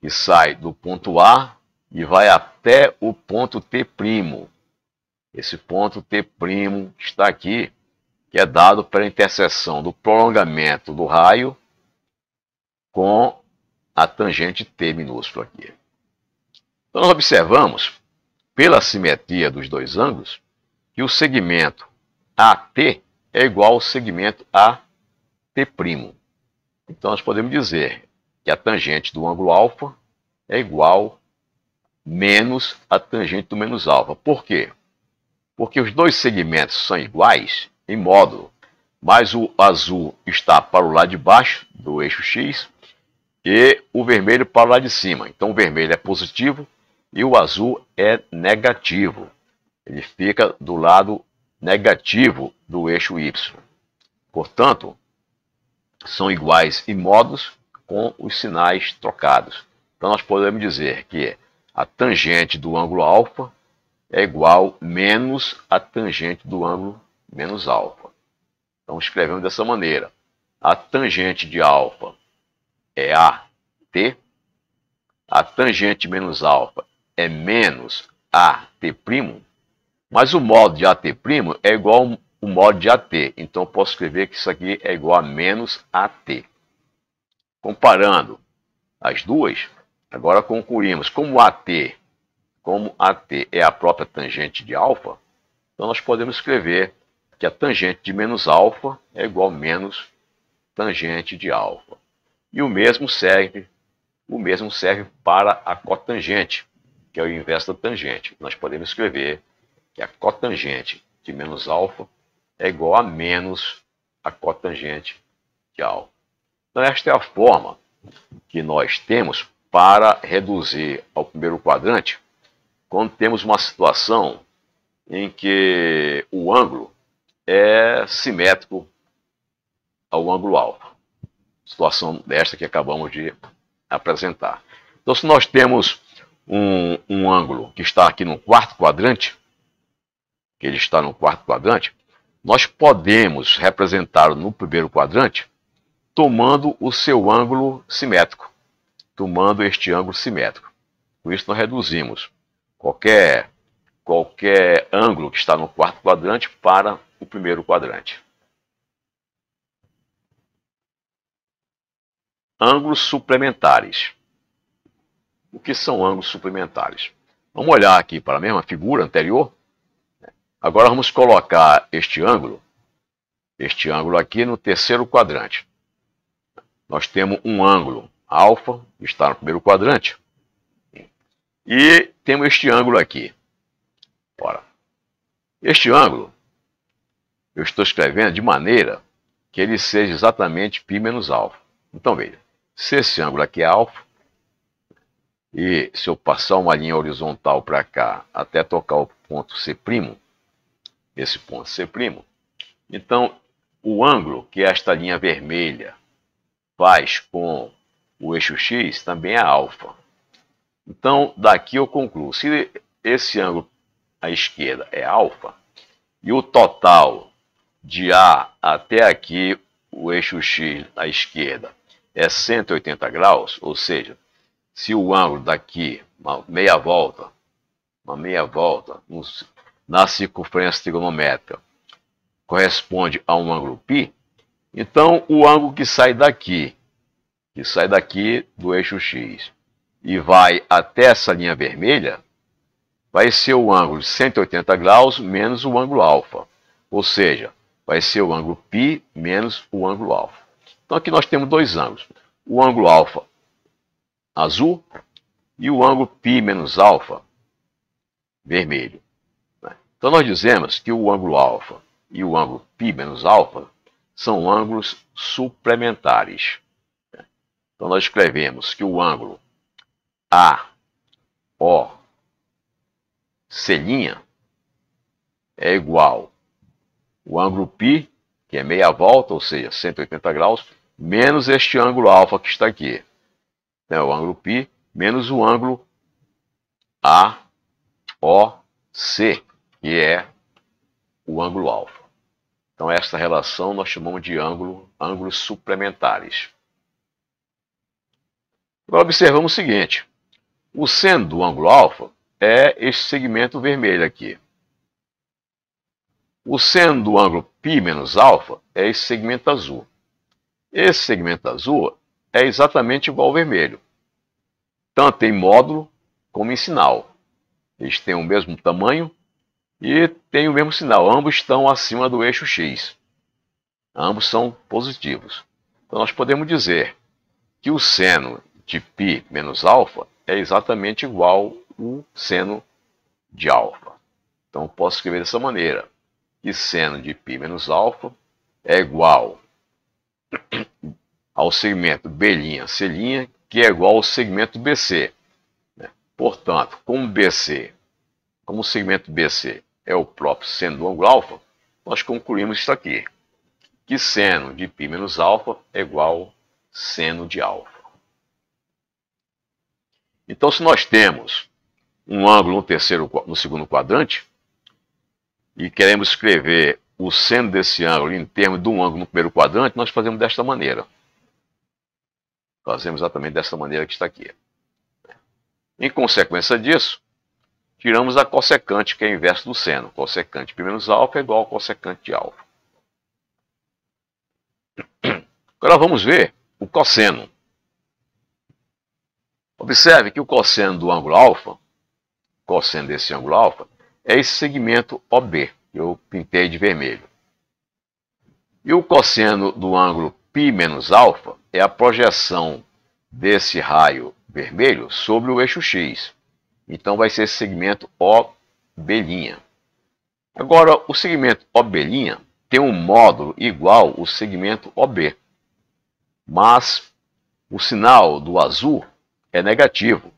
que sai do ponto A e vai até o ponto T'. Esse ponto T' está aqui que é dado pela interseção do prolongamento do raio com a tangente T minúsculo aqui. Então, nós observamos, pela simetria dos dois ângulos, que o segmento AT é igual ao segmento AT'. Então, nós podemos dizer que a tangente do ângulo alfa é igual menos a tangente do menos alfa. Por quê? Porque os dois segmentos são iguais em módulo, mas o azul está para o lado de baixo do eixo X e o vermelho para o lado de cima. Então o vermelho é positivo e o azul é negativo. Ele fica do lado negativo do eixo Y. Portanto, são iguais em modos com os sinais trocados. Então nós podemos dizer que a tangente do ângulo alfa é igual menos a tangente do ângulo menos alfa. Então escrevemos dessa maneira. A tangente de alfa é AT, a tangente menos alfa é menos AT', mas o modo de AT' é igual ao modo de AT. Então eu posso escrever que isso aqui é igual a menos AT. Comparando as duas, agora concluímos como AT como AT é a própria tangente de alfa, então nós podemos escrever que a tangente de menos alfa é igual a menos tangente de alfa. E o mesmo serve, o mesmo serve para a cotangente, que é o inverso da tangente. Nós podemos escrever que a cotangente de menos alfa é igual a menos a cotangente de alfa. Então esta é a forma que nós temos para reduzir ao primeiro quadrante quando temos uma situação em que o ângulo é simétrico ao ângulo alfa. Situação desta que acabamos de apresentar. Então, se nós temos um, um ângulo que está aqui no quarto quadrante, que ele está no quarto quadrante, nós podemos representá-lo no primeiro quadrante tomando o seu ângulo simétrico, tomando este ângulo simétrico. Com isso, nós reduzimos qualquer, qualquer ângulo que está no quarto quadrante para o primeiro quadrante. Ângulos suplementares. O que são ângulos suplementares? Vamos olhar aqui para a mesma figura anterior. Agora vamos colocar este ângulo, este ângulo aqui no terceiro quadrante. Nós temos um ângulo alfa, que está no primeiro quadrante, e temos este ângulo aqui. Ora, este ângulo eu estou escrevendo de maneira que ele seja exatamente π menos alfa. Então veja, se esse ângulo aqui é alfa, e se eu passar uma linha horizontal para cá até tocar o ponto C', esse ponto C', então o ângulo que esta linha vermelha faz com o eixo x também é alfa. Então, daqui eu concluo, se esse ângulo à esquerda é alfa, e o total de A até aqui, o eixo X à esquerda, é 180 graus, ou seja, se o ângulo daqui, uma meia volta, uma meia volta na circunferência trigonométrica, corresponde a um ângulo π, então o ângulo que sai daqui, que sai daqui do eixo X, e vai até essa linha vermelha, vai ser o ângulo de 180 graus menos o ângulo alfa. Ou seja, vai ser o ângulo π menos o ângulo alfa. Então aqui nós temos dois ângulos. O ângulo alfa azul e o ângulo π menos alfa vermelho. Então nós dizemos que o ângulo alfa e o ângulo π menos alfa são ângulos suplementares. Então nós escrevemos que o ângulo a, O, C' é igual o ângulo π, que é meia volta, ou seja, 180 graus, menos este ângulo alfa que está aqui. Então, é o ângulo π menos o ângulo AOC, que é o ângulo alfa. Então, esta relação nós chamamos de ângulo, ângulos suplementares. Agora, observamos o seguinte. O seno do ângulo alfa é este segmento vermelho aqui. O seno do ângulo π menos alfa é esse segmento azul. Esse segmento azul é exatamente igual ao vermelho, tanto em módulo como em sinal. Eles têm o mesmo tamanho e têm o mesmo sinal. Ambos estão acima do eixo x. Ambos são positivos. Então nós podemos dizer que o seno de π menos alfa é exatamente igual o seno de alfa. Então posso escrever dessa maneira, que seno de π menos alfa é igual ao segmento B', C', que é igual ao segmento BC. Né? Portanto, como BC, como o segmento BC é o próprio seno do ângulo alfa, nós concluímos isso aqui, que seno de π menos alfa é igual seno de alfa. Então, se nós temos um ângulo no terceiro, no segundo quadrante, e queremos escrever o seno desse ângulo em termos de um ângulo no primeiro quadrante, nós fazemos desta maneira. Fazemos exatamente dessa maneira que está aqui. Em consequência disso, tiramos a cossecante, que é o inverso do seno. Cossecante de menos alfa é igual ao cossecante de alfa. Agora vamos ver o cosseno. Observe que o cosseno do ângulo alfa, cosseno desse ângulo alfa, é esse segmento OB, que eu pintei de vermelho. E o cosseno do ângulo π menos alfa é a projeção desse raio vermelho sobre o eixo X. Então vai ser segmento OB'. Agora, o segmento OB' tem um módulo igual ao segmento OB. Mas o sinal do azul é negativo,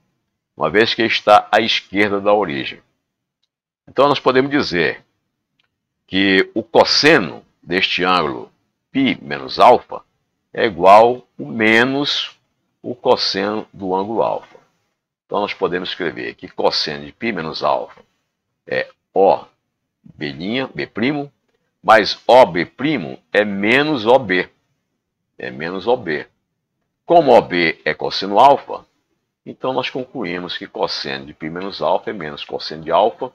uma vez que está à esquerda da origem. Então nós podemos dizer que o cosseno deste ângulo π menos alfa é igual a menos o cosseno do ângulo alfa. Então nós podemos escrever que cosseno de π menos alfa é O B', B', mas OB' é menos OB. É menos OB. Como OB é cosseno alfa, então nós concluímos que cosseno de π menos alfa é menos cosseno de alfa.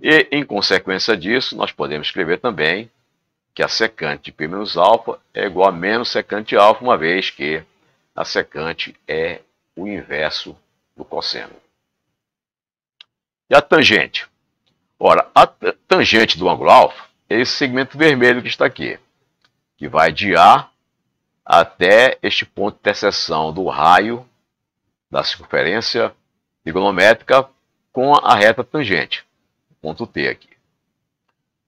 E, em consequência disso, nós podemos escrever também que a secante de π menos alfa é igual a menos secante de alfa, uma vez que a secante é o inverso do cosseno. E a tangente? Ora, a tangente do ângulo alfa é esse segmento vermelho que está aqui, que vai de A até este ponto de interseção do raio da circunferência trigonométrica com a reta tangente, ponto T aqui.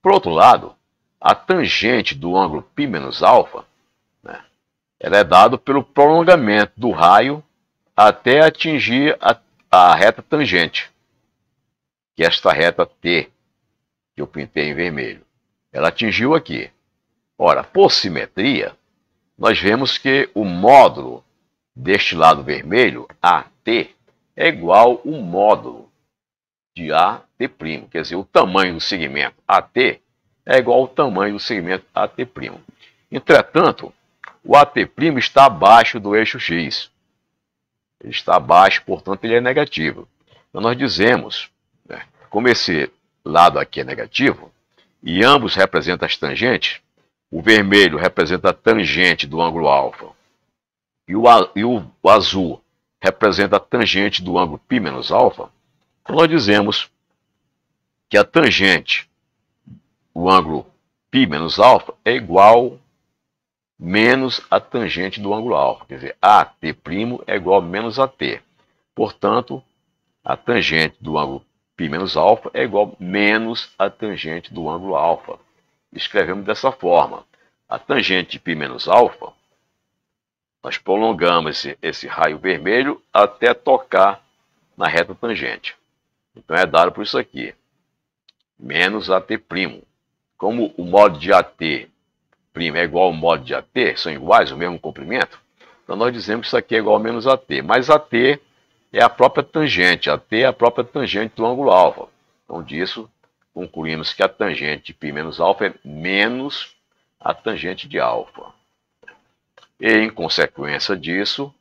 Por outro lado, a tangente do ângulo π menos alfa, né, ela é dada pelo prolongamento do raio até atingir a, a reta tangente, que é esta reta T, que eu pintei em vermelho. Ela atingiu aqui. Ora, por simetria, nós vemos que o módulo deste lado vermelho, AT, é igual ao módulo de AT'. Quer dizer, o tamanho do segmento AT é igual ao tamanho do segmento AT'. Entretanto, o AT' está abaixo do eixo X ele está abaixo, portanto ele é negativo. Então nós dizemos, né, como esse lado aqui é negativo, e ambos representam as tangentes, o vermelho representa a tangente do ângulo alfa, e o, e o azul representa a tangente do ângulo π menos alfa, então nós dizemos que a tangente do ângulo π menos alfa é igual menos a tangente do ângulo alfa. Quer dizer, AT' é igual a menos AT. Portanto, a tangente do ângulo π menos alfa é igual a menos a tangente do ângulo alfa. Escrevemos dessa forma. A tangente de π menos alfa, nós prolongamos esse, esse raio vermelho até tocar na reta tangente. Então é dado por isso aqui. Menos AT'. Como o modo de AT é igual ao modo de AT, são iguais, o mesmo comprimento, então nós dizemos que isso aqui é igual a menos AT. Mas AT é a própria tangente, AT é a própria tangente do ângulo alfa. Então disso concluímos que a tangente de π menos alfa é menos a tangente de alfa. E em consequência disso,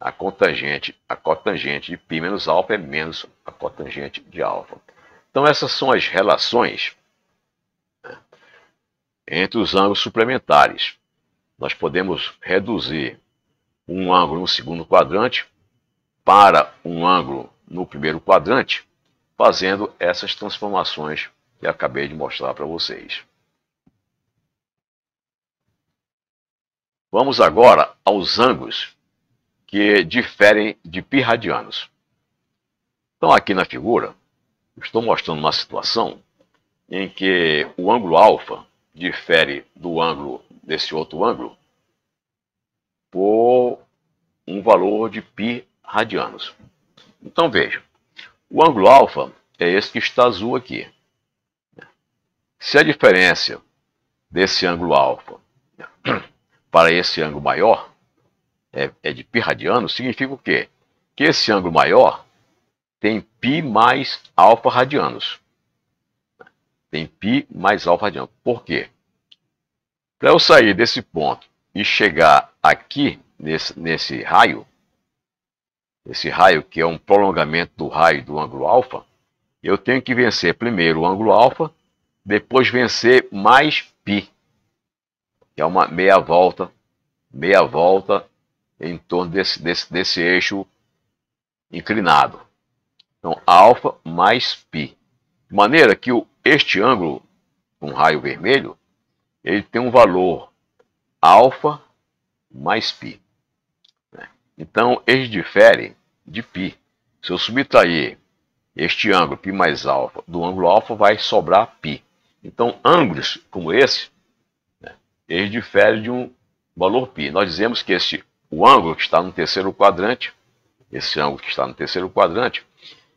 a cotangente, a cotangente de π menos alfa é menos a cotangente de alfa. Então essas são as relações entre os ângulos suplementares. Nós podemos reduzir um ângulo no segundo quadrante para um ângulo no primeiro quadrante, fazendo essas transformações que acabei de mostrar para vocês. Vamos agora aos ângulos que diferem de π radianos. Então, aqui na figura, Estou mostrando uma situação em que o ângulo alfa difere do ângulo desse outro ângulo por um valor de π radianos. Então veja, o ângulo alfa é esse que está azul aqui. Se a diferença desse ângulo alfa para esse ângulo maior é, é de π radianos, significa o quê? Que esse ângulo maior tem π mais alfa radianos. Tem π mais alfa radianos. Por quê? Para eu sair desse ponto e chegar aqui, nesse, nesse raio, esse raio que é um prolongamento do raio do ângulo alfa, eu tenho que vencer primeiro o ângulo alfa, depois vencer mais π, que é uma meia volta, meia volta em torno desse, desse, desse eixo inclinado. Então, alfa mais π. De maneira que o, este ângulo, um raio vermelho, ele tem um valor alfa mais π. Né? Então, ele difere de π. Se eu subtrair este ângulo π mais alfa do ângulo alfa, vai sobrar π. Então, ângulos como esse, né, eles diferem de um valor π. Nós dizemos que esse, o ângulo que está no terceiro quadrante, esse ângulo que está no terceiro quadrante,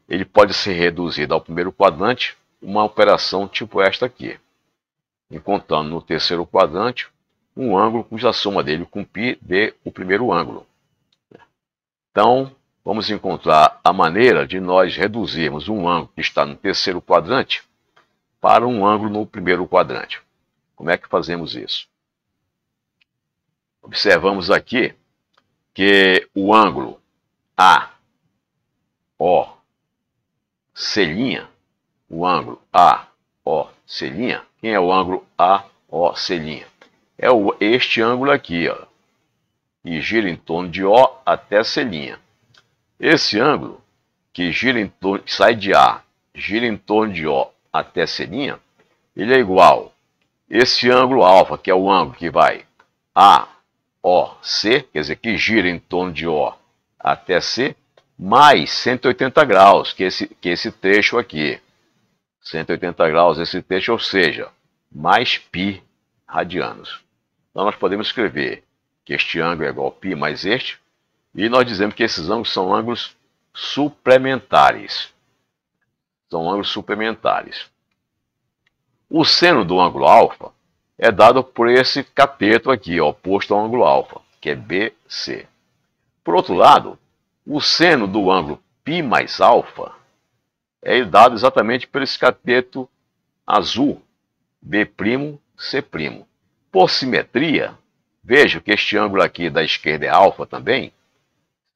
ele pode ser reduzido ao primeiro quadrante, uma operação tipo esta aqui. Encontrando no terceiro quadrante um ângulo cuja soma dele com π dê o primeiro ângulo. Então, vamos encontrar a maneira de nós reduzirmos um ângulo que está no terceiro quadrante para um ângulo no primeiro quadrante. Como é que fazemos isso? Observamos aqui que o ângulo A, O, C', o ângulo A, O, C', quem é o ângulo A, O, C'? É o, este ângulo aqui, ó, e gira em torno de O até C'. Esse ângulo, que gira em torno, sai de A, gira em torno de O até C', ele é igual esse ângulo alfa, que é o ângulo que vai A, O, C, quer dizer, que gira em torno de O até C, mais 180 graus, que esse, que esse trecho aqui. 180 graus esse trecho, ou seja, mais π radianos. Então nós podemos escrever que este ângulo é igual a π mais este, e nós dizemos que esses ângulos são ângulos suplementares. São ângulos suplementares. O seno do ângulo alfa é dado por esse cateto aqui, oposto ao ângulo alfa, que é BC. Por outro lado, o seno do ângulo π mais alfa é dado exatamente por esse cateto azul, B'C'. Por simetria, veja que este ângulo aqui da esquerda é alfa também,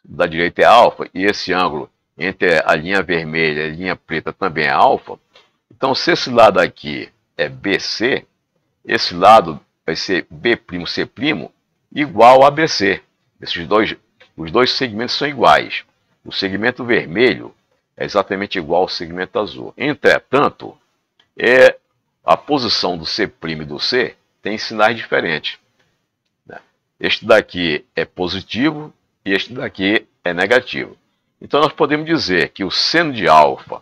da direita é alfa, e esse ângulo entre a linha vermelha e a linha preta também é alfa. Então, se esse lado aqui é BC, esse lado vai ser B'C' igual a BC. Esses dois os dois segmentos são iguais. O segmento vermelho é exatamente igual ao segmento azul. Entretanto, é, a posição do C' e do C tem sinais diferentes. Né? Este daqui é positivo e este daqui é negativo. Então nós podemos dizer que o seno de alfa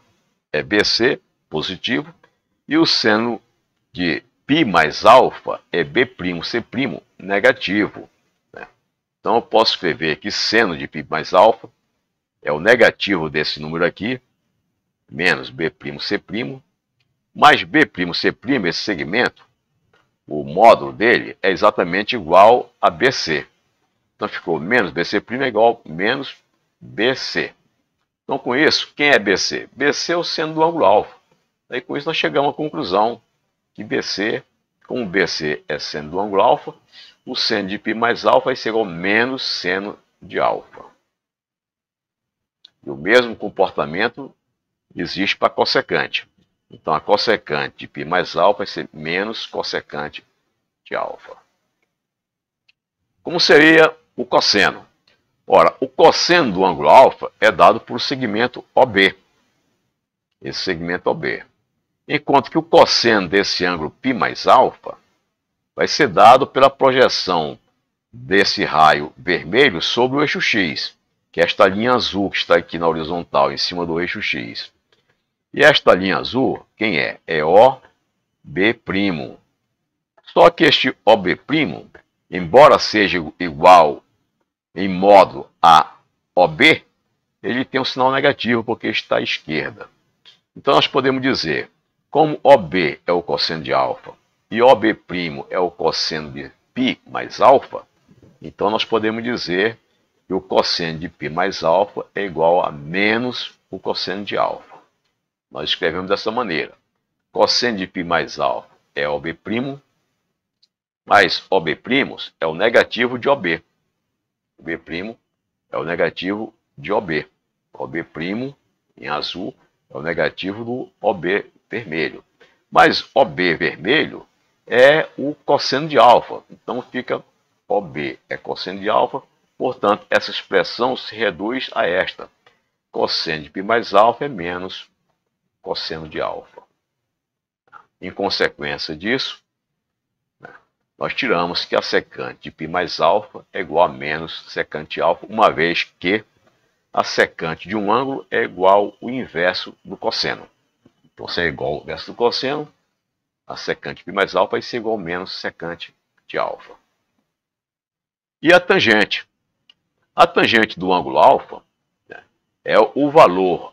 é BC, positivo, e o seno de π mais alfa é B'C', negativo. Então eu posso escrever que seno de π mais alfa é o negativo desse número aqui, menos B'C', mais B'C', esse segmento, o módulo dele é exatamente igual a BC. Então ficou menos BC' é igual a menos BC. Então com isso, quem é BC? BC é o seno do ângulo alfa. Aí com isso nós chegamos à conclusão que BC, como BC é seno do ângulo alfa, o seno de π mais alfa vai ser igual a menos seno de alfa. E o mesmo comportamento existe para a cossecante. Então, a cossecante de π mais alfa vai ser menos cossecante de alfa. Como seria o cosseno? Ora, o cosseno do ângulo alfa é dado por segmento OB. Esse segmento OB. Enquanto que o cosseno desse ângulo π mais alfa vai ser dado pela projeção desse raio vermelho sobre o eixo X, que é esta linha azul que está aqui na horizontal, em cima do eixo X. E esta linha azul, quem é? É OB'. Só que este OB', embora seja igual em modo a OB, ele tem um sinal negativo porque está à esquerda. Então nós podemos dizer, como OB é o cosseno de alfa e OB' é o cosseno de π mais alfa, então nós podemos dizer que o cosseno de π mais alfa é igual a menos o cosseno de alfa. Nós escrevemos dessa maneira. Cosseno de π mais alfa é OB', mais OB' é o negativo de OB. OB' é o negativo de OB. OB' em azul é o negativo do OB vermelho. Mas OB vermelho é o cosseno de alfa. Então fica OB é cosseno de alfa, portanto, essa expressão se reduz a esta. Cosseno de π mais alfa é menos cosseno de alfa. Em consequência disso, né, nós tiramos que a secante de π mais alfa é igual a menos secante alfa, uma vez que a secante de um ângulo é igual ao inverso do cosseno. Então, se é igual ao inverso do cosseno, a secante de π mais alfa vai ser igual a menos secante de alfa. E a tangente? A tangente do ângulo alfa né, é o valor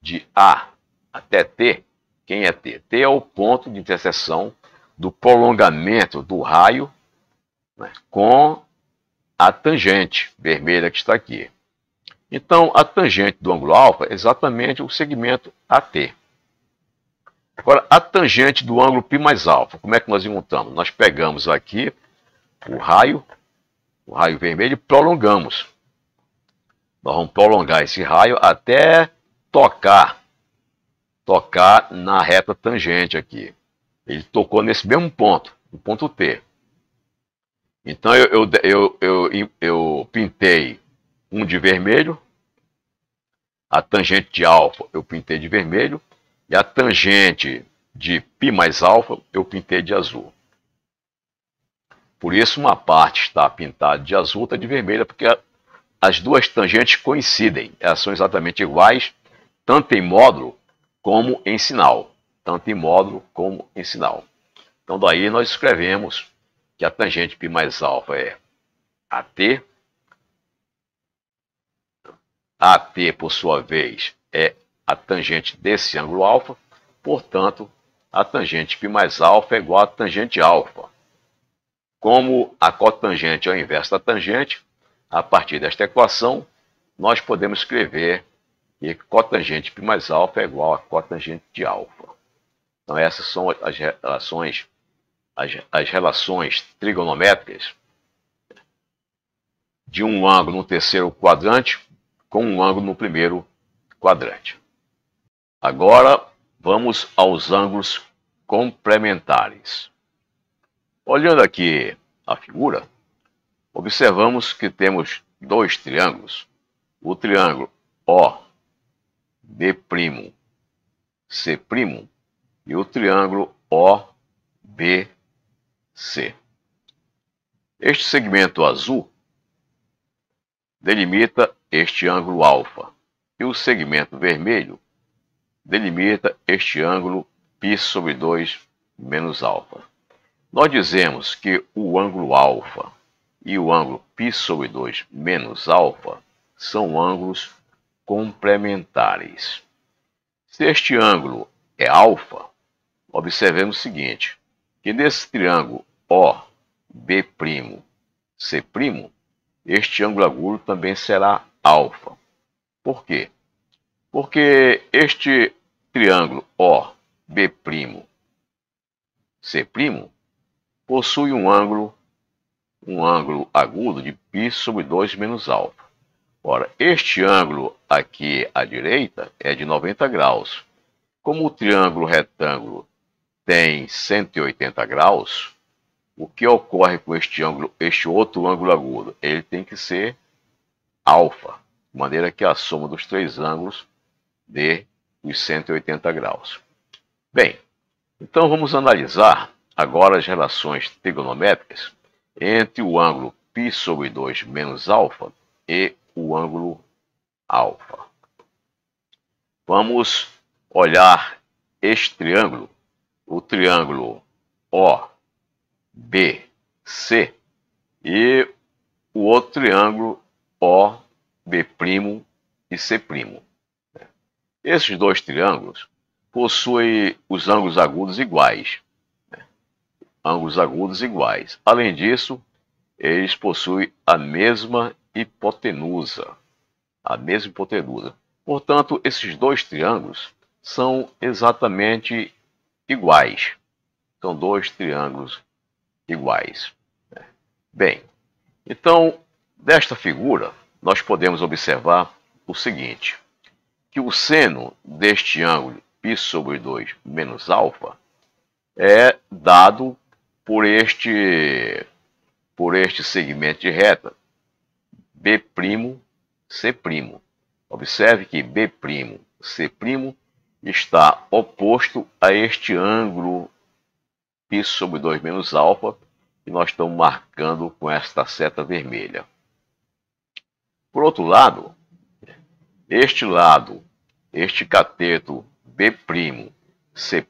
de A até T. Quem é T? T é o ponto de interseção do prolongamento do raio né, com a tangente vermelha que está aqui. Então, a tangente do ângulo alfa é exatamente o segmento AT. Agora, a tangente do ângulo π mais alfa, como é que nós encontramos? Nós pegamos aqui o raio o raio vermelho prolongamos. Nós vamos prolongar esse raio até tocar, tocar na reta tangente aqui. Ele tocou nesse mesmo ponto, no ponto T. Então eu, eu, eu, eu, eu pintei um de vermelho, a tangente de alfa eu pintei de vermelho, e a tangente de π mais alfa eu pintei de azul. Por isso, uma parte está pintada de azul, outra de vermelha, porque as duas tangentes coincidem. Elas são exatamente iguais, tanto em módulo como em sinal. Tanto em módulo como em sinal. Então, daí nós escrevemos que a tangente π mais alfa é AT. AT, por sua vez, é a tangente desse ângulo alfa. Portanto, a tangente π mais alfa é igual a tangente alfa. Como a cotangente é o inverso da tangente, a partir desta equação, nós podemos escrever que cotangente π mais alfa é igual a cotangente de alfa. Então essas são as relações, as, as relações trigonométricas de um ângulo no terceiro quadrante com um ângulo no primeiro quadrante. Agora vamos aos ângulos complementares. Olhando aqui a figura, observamos que temos dois triângulos. O triângulo OB', C' e o triângulo OBC. Este segmento azul delimita este ângulo alfa e o segmento vermelho delimita este ângulo π sobre 2 menos alfa. Nós dizemos que o ângulo alfa e o ângulo π sobre 2 menos alfa são ângulos complementares. Se este ângulo é alfa, observemos o seguinte, que nesse triângulo OB', C', este ângulo agudo também será alfa. Por quê? Porque este triângulo OB', C', possui um ângulo, um ângulo agudo de π sobre 2 menos alfa. Ora, este ângulo aqui à direita é de 90 graus. Como o triângulo retângulo tem 180 graus, o que ocorre com este ângulo, este outro ângulo agudo? Ele tem que ser alfa, de maneira que a soma dos três ângulos dê os 180 graus. Bem, então vamos analisar agora as relações trigonométricas entre o ângulo π sobre 2 menos alfa e o ângulo alfa. Vamos olhar este triângulo, o triângulo O, B, C, e o outro triângulo O, B' e C'. Esses dois triângulos possuem os ângulos agudos iguais. Ângulos agudos iguais. Além disso, eles possuem a mesma hipotenusa. A mesma hipotenusa. Portanto, esses dois triângulos são exatamente iguais. São dois triângulos iguais. Né? Bem, então, desta figura, nós podemos observar o seguinte, que o seno deste ângulo π sobre 2 menos alfa é dado por este, por este segmento de reta B', C'. Observe que B', C' está oposto a este ângulo π sobre 2 menos alfa que nós estamos marcando com esta seta vermelha. Por outro lado, este lado, este cateto B', C',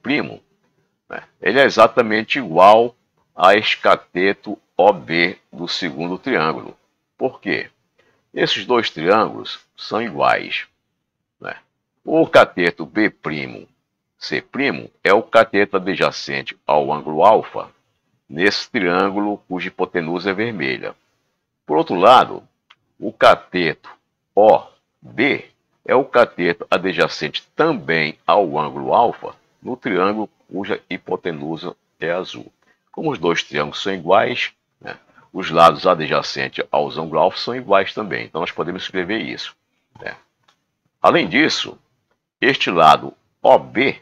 né, ele é exatamente igual a este cateto OB do segundo triângulo. Por quê? Esses dois triângulos são iguais. Né? O cateto B', C' é o cateto adjacente ao ângulo alfa, nesse triângulo cuja hipotenusa é vermelha. Por outro lado, o cateto OB é o cateto adjacente também ao ângulo alfa no triângulo cuja hipotenusa é azul. Como os dois triângulos são iguais, né, os lados adjacentes aos ângulos são iguais também. Então nós podemos escrever isso. Né. Além disso, este lado OB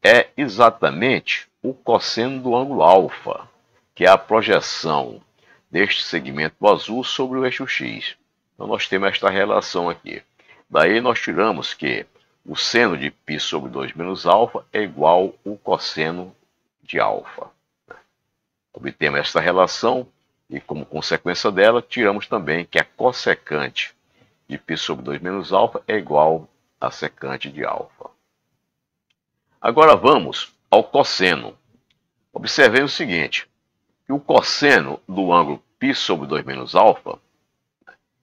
é exatamente o cosseno do ângulo alfa, que é a projeção deste segmento azul sobre o eixo x. Então nós temos esta relação aqui. Daí nós tiramos que o seno de π sobre 2 menos alfa é igual ao cosseno de alfa. Obtemos esta relação e, como consequência dela, tiramos também que a cossecante de π sobre 2 menos alfa é igual a secante de alfa. Agora vamos ao cosseno. Observem o seguinte, que o cosseno do ângulo π sobre 2 menos alfa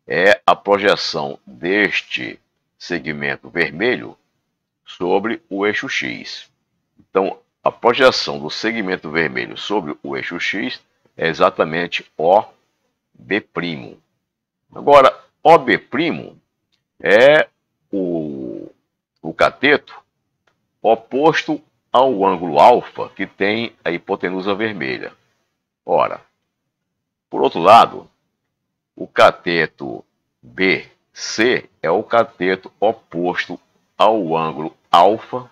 é a projeção deste segmento vermelho sobre o eixo x. Então, a projeção do segmento vermelho sobre o eixo x é exatamente OB'. Agora, OB' é o, o cateto oposto ao ângulo alfa que tem a hipotenusa vermelha. Ora, por outro lado, o cateto BC é o cateto oposto ao ângulo alfa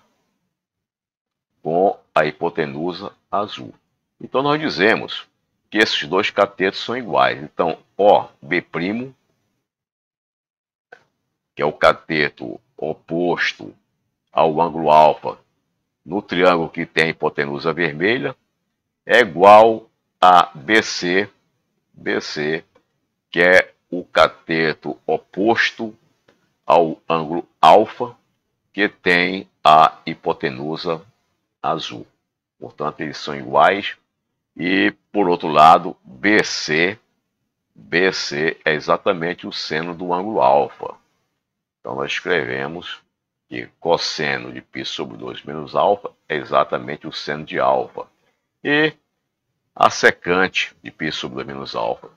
com a hipotenusa azul. Então nós dizemos que esses dois catetos são iguais. Então, OB', que é o cateto oposto ao ângulo alfa no triângulo que tem a hipotenusa vermelha, é igual a BC, BC que é o cateto oposto ao ângulo alfa, que tem a hipotenusa azul. Portanto, eles são iguais. E, por outro lado, BC, BC é exatamente o seno do ângulo alfa. Então, nós escrevemos que cosseno de π sobre 2 menos alfa é exatamente o seno de alfa. E a secante de π sobre 2 menos alfa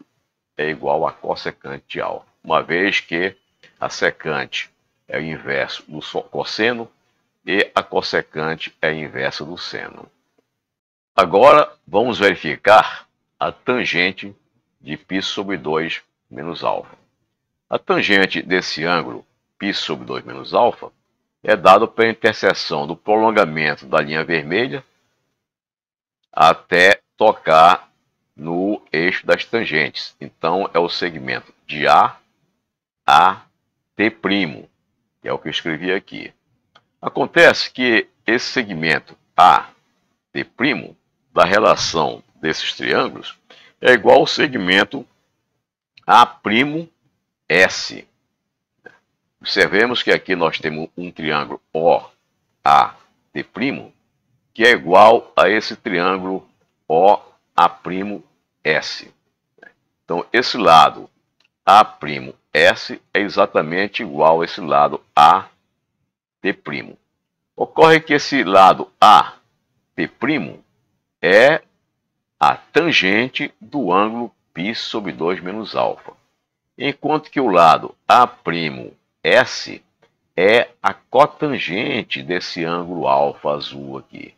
é igual a cossecante de alfa, uma vez que a secante é o inverso do cosseno e a cossecante é inversa do seno. Agora vamos verificar a tangente de π sobre 2 menos alfa. A tangente desse ângulo π sobre 2 menos alfa é dado pela interseção do prolongamento da linha vermelha até tocar no eixo das tangentes. Então, é o segmento de A a T', que é o que eu escrevi aqui. Acontece que esse segmento A, T', da relação desses triângulos, é igual ao segmento A'S. Observemos que aqui nós temos um triângulo O, AT', que é igual a esse triângulo OA'S. Então, esse lado A'S é exatamente igual a esse lado AT'. Ocorre que esse lado AT' é a tangente do ângulo π sobre 2 menos alfa, enquanto que o lado A'S é a cotangente desse ângulo alfa azul aqui.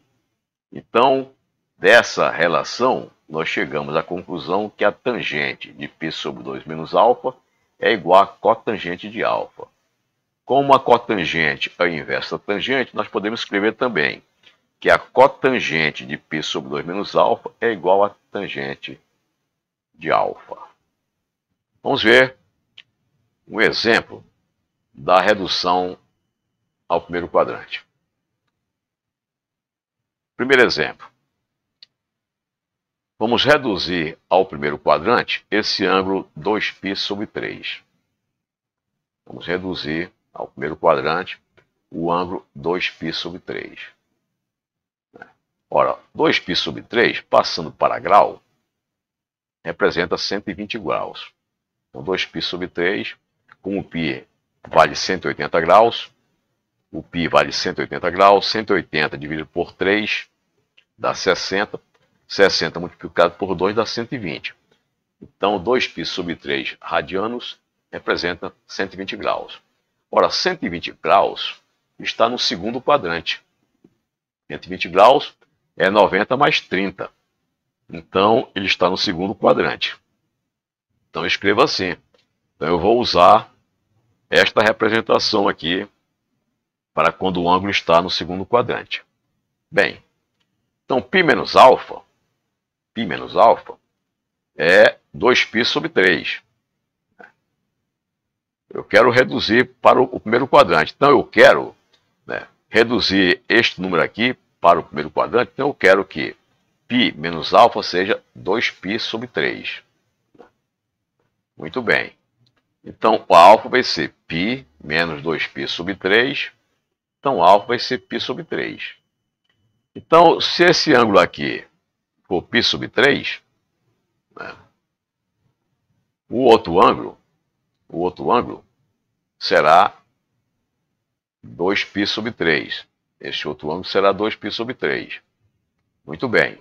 Então, dessa relação, nós chegamos à conclusão que a tangente de π sobre 2 menos alfa é igual a cotangente de alfa. Como a cotangente é a inversa da tangente, nós podemos escrever também que a cotangente de π sobre 2 menos alfa é igual a tangente de alfa. Vamos ver um exemplo da redução ao primeiro quadrante. Primeiro exemplo. Vamos reduzir ao primeiro quadrante esse ângulo 2π sobre 3. Vamos reduzir ao primeiro quadrante o ângulo 2π sobre 3. Ora, 2π sobre 3, passando para grau, representa 120 graus. Então, 2π sobre 3, com o π vale 180 graus, o π vale 180 graus, 180 dividido por 3 dá 60, 60 multiplicado por 2 dá 120. Então, 2π sobre 3 radianos representa 120 graus. Ora, 120 graus está no segundo quadrante. 120 graus é 90 mais 30. Então, ele está no segundo quadrante. Então, eu escrevo assim. Então, eu vou usar esta representação aqui para quando o ângulo está no segundo quadrante. Bem, então π menos alfa, π menos alfa, é 2π sobre 3. Eu quero reduzir para o primeiro quadrante. Então eu quero né, reduzir este número aqui para o primeiro quadrante. Então eu quero que π menos alfa seja 2π sobre 3. Muito bem. Então, o alfa vai ser π menos 2π sobre 3. Então, o alfa vai ser π sobre 3. Então, se esse ângulo aqui for π sobre 3, né, o outro ângulo, o outro ângulo será 2π sobre 3. Este outro ângulo será 2π sobre 3. Muito bem.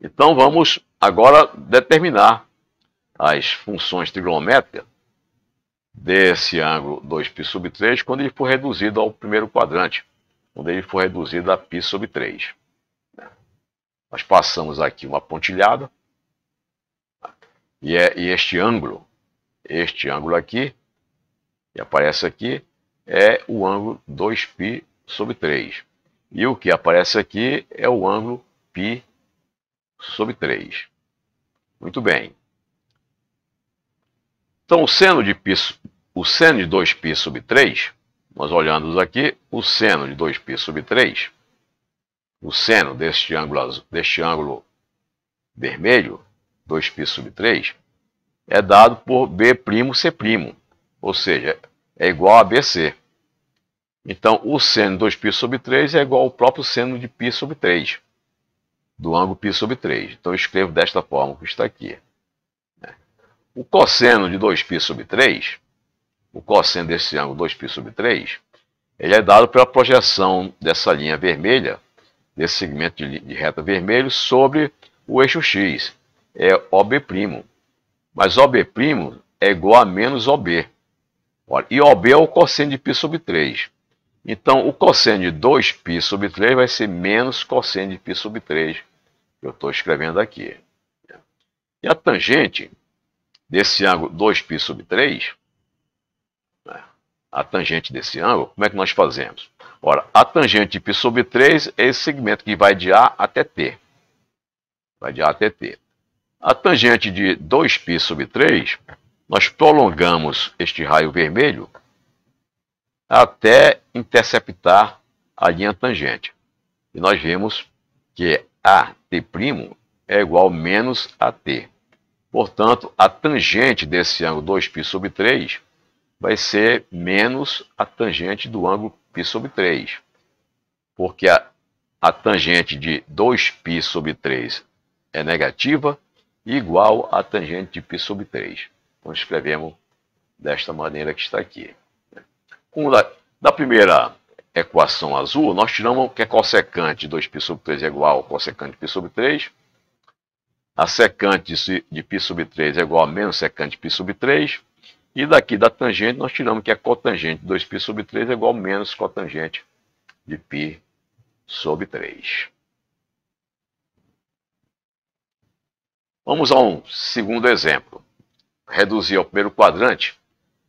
Então, vamos agora determinar as funções trigonométricas desse ângulo 2π sobre 3 quando ele for reduzido ao primeiro quadrante, quando ele for reduzido a π sobre 3. Nós passamos aqui uma pontilhada, e, é, e este ângulo, este ângulo aqui, que aparece aqui, é o ângulo 2π sobre 3. E o que aparece aqui é o ângulo π sobre 3. Muito bem. Então, o seno de π, o seno de 2π sobre 3, nós olhando aqui, o seno de 2π sobre 3, o seno deste ângulo, deste ângulo vermelho, 2π sobre 3, é dado por B'C', ou seja, é igual a BC. Então, o seno de 2π sobre 3 é igual ao próprio seno de π sobre 3, do ângulo π sobre 3. Então, eu escrevo desta forma que está aqui. O cosseno de 2π sobre 3, o cosseno desse ângulo 2π sobre 3, ele é dado pela projeção dessa linha vermelha, desse segmento de, de reta vermelho, sobre o eixo x. É OB'. Mas OB' é igual a menos OB. Olha, e OB é o cosseno de π sobre 3. Então, o cosseno de 2π sobre 3 vai ser menos cosseno de π sobre 3, que eu estou escrevendo aqui. E a tangente desse ângulo 2π sobre 3, né, a tangente desse ângulo, como é que nós fazemos? Ora, a tangente de π sobre 3 é esse segmento que vai de A até T. Vai de A até T. A tangente de 2π sobre 3, nós prolongamos este raio vermelho até interceptar a linha tangente. E nós vemos que AT' é igual a menos AT. Portanto, a tangente desse ângulo 2π sobre 3 vai ser menos a tangente do ângulo π sobre 3. porque a, a tangente de 2π sobre 3 é negativa, igual a tangente de π sobre 3. Então escrevemos desta maneira que está aqui. Com da, da primeira equação azul, nós tiramos que a cossecante de 2π sobre 3 é igual a cossecante de π sobre 3. A secante de π sobre 3 é igual a menos secante de π sobre 3. E daqui da tangente nós tiramos que a cotangente de 2π sobre 3 é igual a menos cotangente de π sobre 3. Vamos a um segundo exemplo. Reduzir ao primeiro quadrante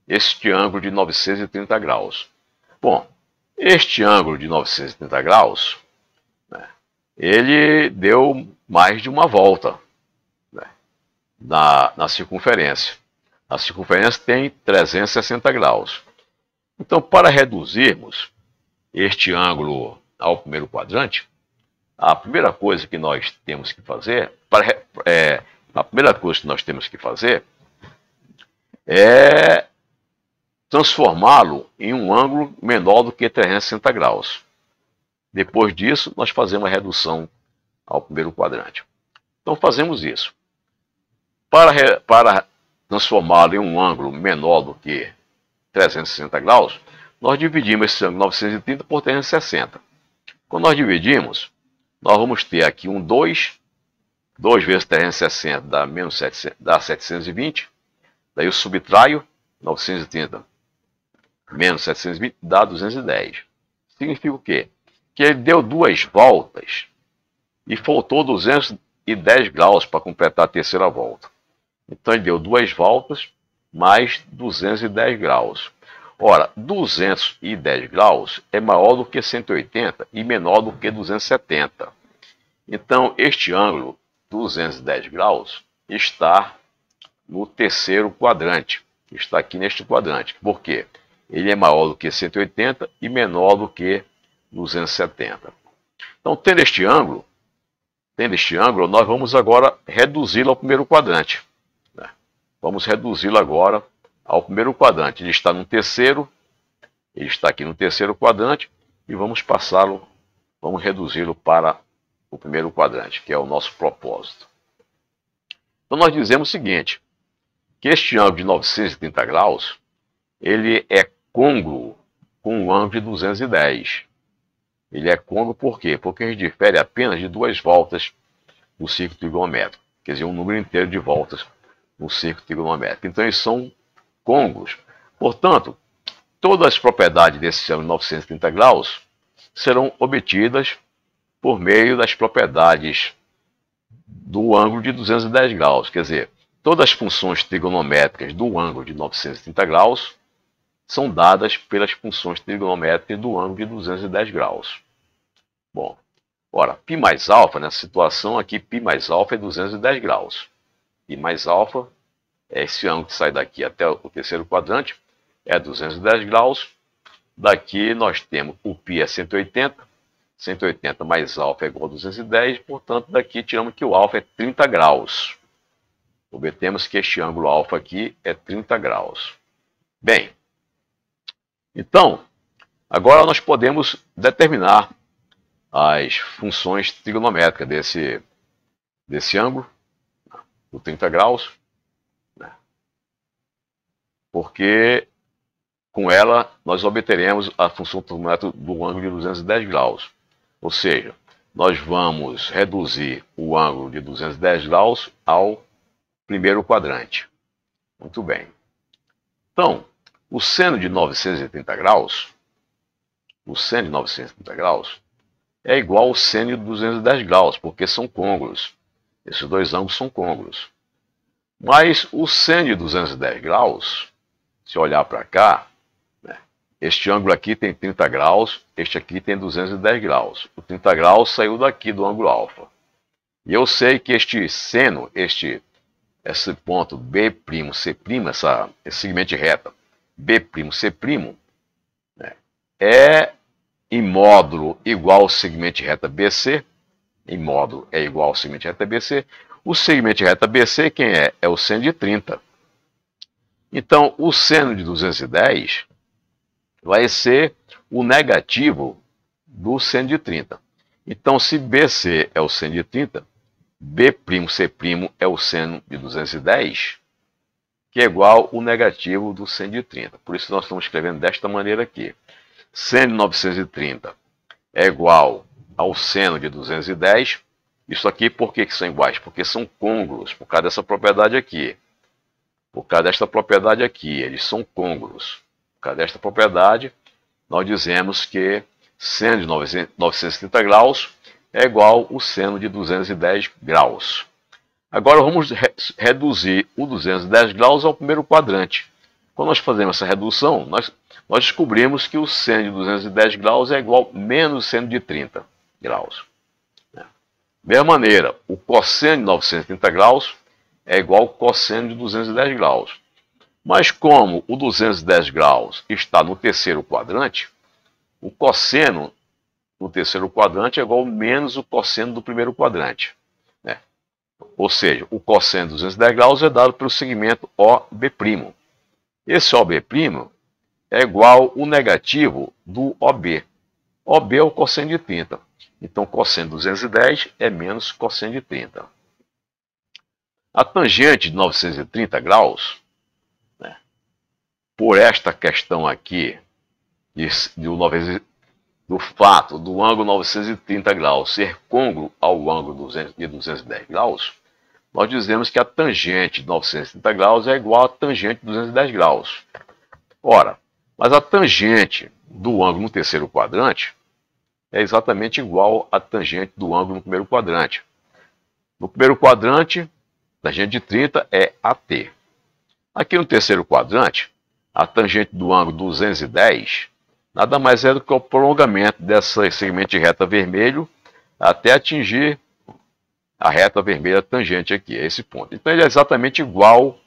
este ângulo de 930 graus. Bom, este ângulo de 930 graus, né, ele deu mais de uma volta né, na, na circunferência. A circunferência tem 360 graus. Então, para reduzirmos este ângulo ao primeiro quadrante, a primeira coisa que nós temos que fazer, para, é, a primeira coisa que nós temos que fazer é transformá-lo em um ângulo menor do que 360 graus. Depois disso, nós fazemos a redução ao primeiro quadrante. Então, fazemos isso. Para, para transformá-lo em um ângulo menor do que 360 graus, nós dividimos esse ângulo 930 por 360. Quando nós dividimos, nós vamos ter aqui um 2, 2 vezes 360 dá, menos 700, dá 720, daí eu subtraio 930 menos 720 dá 210. Significa o quê? Que ele deu duas voltas e faltou 210 graus para completar a terceira volta. Então ele deu duas voltas mais 210 graus. Ora, 210 graus é maior do que 180 e menor do que 270. Então, este ângulo, 210 graus, está no terceiro quadrante. Está aqui neste quadrante. Por quê? Ele é maior do que 180 e menor do que 270. Então, tendo este ângulo, tendo este ângulo, nós vamos agora reduzi-lo ao primeiro quadrante. Né? Vamos reduzi-lo agora ao primeiro quadrante. Ele está no terceiro, ele está aqui no terceiro quadrante, e vamos passá-lo, vamos reduzi-lo para o primeiro quadrante, que é o nosso propósito. Então nós dizemos o seguinte, que este ângulo de 930 graus, ele é côngruo com o ângulo de 210. Ele é côngruo por quê? Porque ele difere apenas de duas voltas no círculo trigonométrico, quer dizer, um número inteiro de voltas no círculo trigonométrico. Então eles são côngruos. Portanto, todas as propriedades desse ângulo de 930 graus serão obtidas por meio das propriedades do ângulo de 210 graus. Quer dizer, todas as funções trigonométricas do ângulo de 930 graus são dadas pelas funções trigonométricas do ângulo de 210 graus. Bom, ora, π mais alfa, nessa situação aqui, π mais alfa é 210 graus. π mais alfa é esse ângulo que sai daqui até o terceiro quadrante, é 210 graus. Daqui nós temos o π é 180, 180 mais alfa é igual a 210, portanto daqui tiramos que o alfa é 30 graus. Obtemos que este ângulo alfa aqui é 30 graus. Bem, então, agora nós podemos determinar as funções trigonométricas desse, desse ângulo, o 30 graus porque com ela nós obteremos a função trigonométrica do ângulo de 210 graus. Ou seja, nós vamos reduzir o ângulo de 210 graus ao primeiro quadrante. Muito bem. Então, o seno de 930 graus, o seno de 930 graus, é igual ao seno de 210 graus, porque são côngruos. Esses dois ângulos são côngruos. Mas o seno de 210 graus se olhar para cá, este ângulo aqui tem 30 graus, este aqui tem 210 graus. O 30 graus saiu daqui do ângulo alfa. E eu sei que este seno, este esse ponto B', C', essa, esse segmento de reta B', C', né, é em módulo igual ao segmento de reta BC, em módulo é igual ao segmento de reta BC. O segmento de reta BC, quem é? É o seno de 30. Então, o seno de 210 vai ser o negativo do seno de 30. Então, se BC é o seno de 30, B'C' é o seno de 210, que é igual o negativo do seno de 30. Por isso nós estamos escrevendo desta maneira aqui. Seno de 930 é igual ao seno de 210. Isso aqui por que, são iguais? Porque são côngruos, por causa dessa propriedade aqui. Por causa desta propriedade aqui, eles são côngruos. Desta propriedade, nós dizemos que seno de 930 graus é igual o seno de 210 graus. Agora vamos re reduzir o 210 graus ao primeiro quadrante. Quando nós fazemos essa redução, nós, nós descobrimos que o seno de 210 graus é igual menos o seno de 30 graus. Da mesma maneira, o cosseno de 930 graus é igual ao cosseno de 210 graus. Mas como o 210 graus está no terceiro quadrante, o cosseno no terceiro quadrante é igual a menos o cosseno do primeiro quadrante. Né? Ou seja, o cosseno de 210 graus é dado pelo segmento OB'. Esse OB' é igual ao negativo do OB. OB é o cosseno de 30. Então, cosseno de 210 é menos cosseno de 30. A tangente de 930 graus, por esta questão aqui de, de do fato do ângulo 930 graus ser côngruo ao ângulo de 210 graus, nós dizemos que a tangente de 930 graus é igual à tangente de 210 graus. Ora, mas a tangente do ângulo no terceiro quadrante é exatamente igual à tangente do ângulo no primeiro quadrante. No primeiro quadrante, tangente de 30 é AT. Aqui no terceiro quadrante, a tangente do ângulo 210 nada mais é do que o prolongamento desse segmento de reta vermelho até atingir a reta vermelha tangente aqui, a esse ponto. Então ele é exatamente igual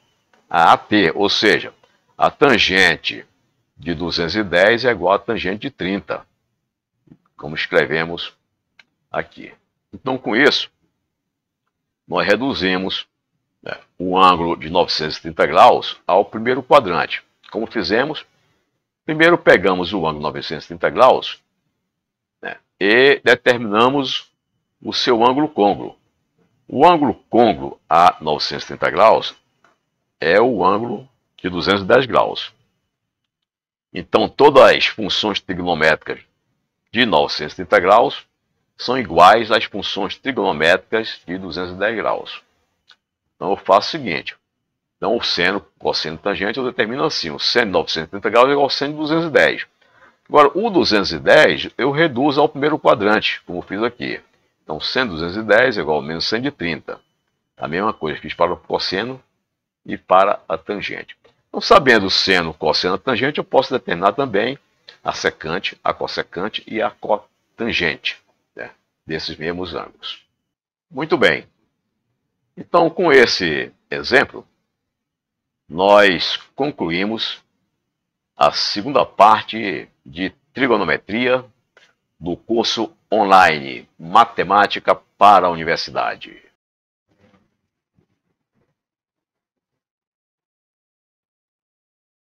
a AT, ou seja, a tangente de 210 é igual a tangente de 30, como escrevemos aqui. Então com isso, nós reduzimos né, o ângulo de 930 graus ao primeiro quadrante. Como fizemos, Primeiro pegamos o ângulo 930 graus né, e determinamos o seu ângulo côngruo. O ângulo côngruo a 930 graus é o ângulo de 210 graus. Então, todas as funções trigonométricas de 930 graus são iguais às funções trigonométricas de 210 graus. Então, eu faço o seguinte: então, o seno, cosseno tangente, eu determino assim: o seno de 930 graus é igual ao seno de 210. Agora, o 210 eu reduzo ao primeiro quadrante, como fiz aqui. Então, seno de 210 é igual ao menos seno de 30. A mesma coisa, fiz para o cosseno e para a tangente. Então, sabendo o seno, cosseno e tangente, eu posso determinar também a secante, a cossecante e a cotangente né, desses mesmos ângulos. Muito bem. Então, com esse exemplo, nós concluímos a segunda parte de trigonometria do curso online Matemática para a Universidade.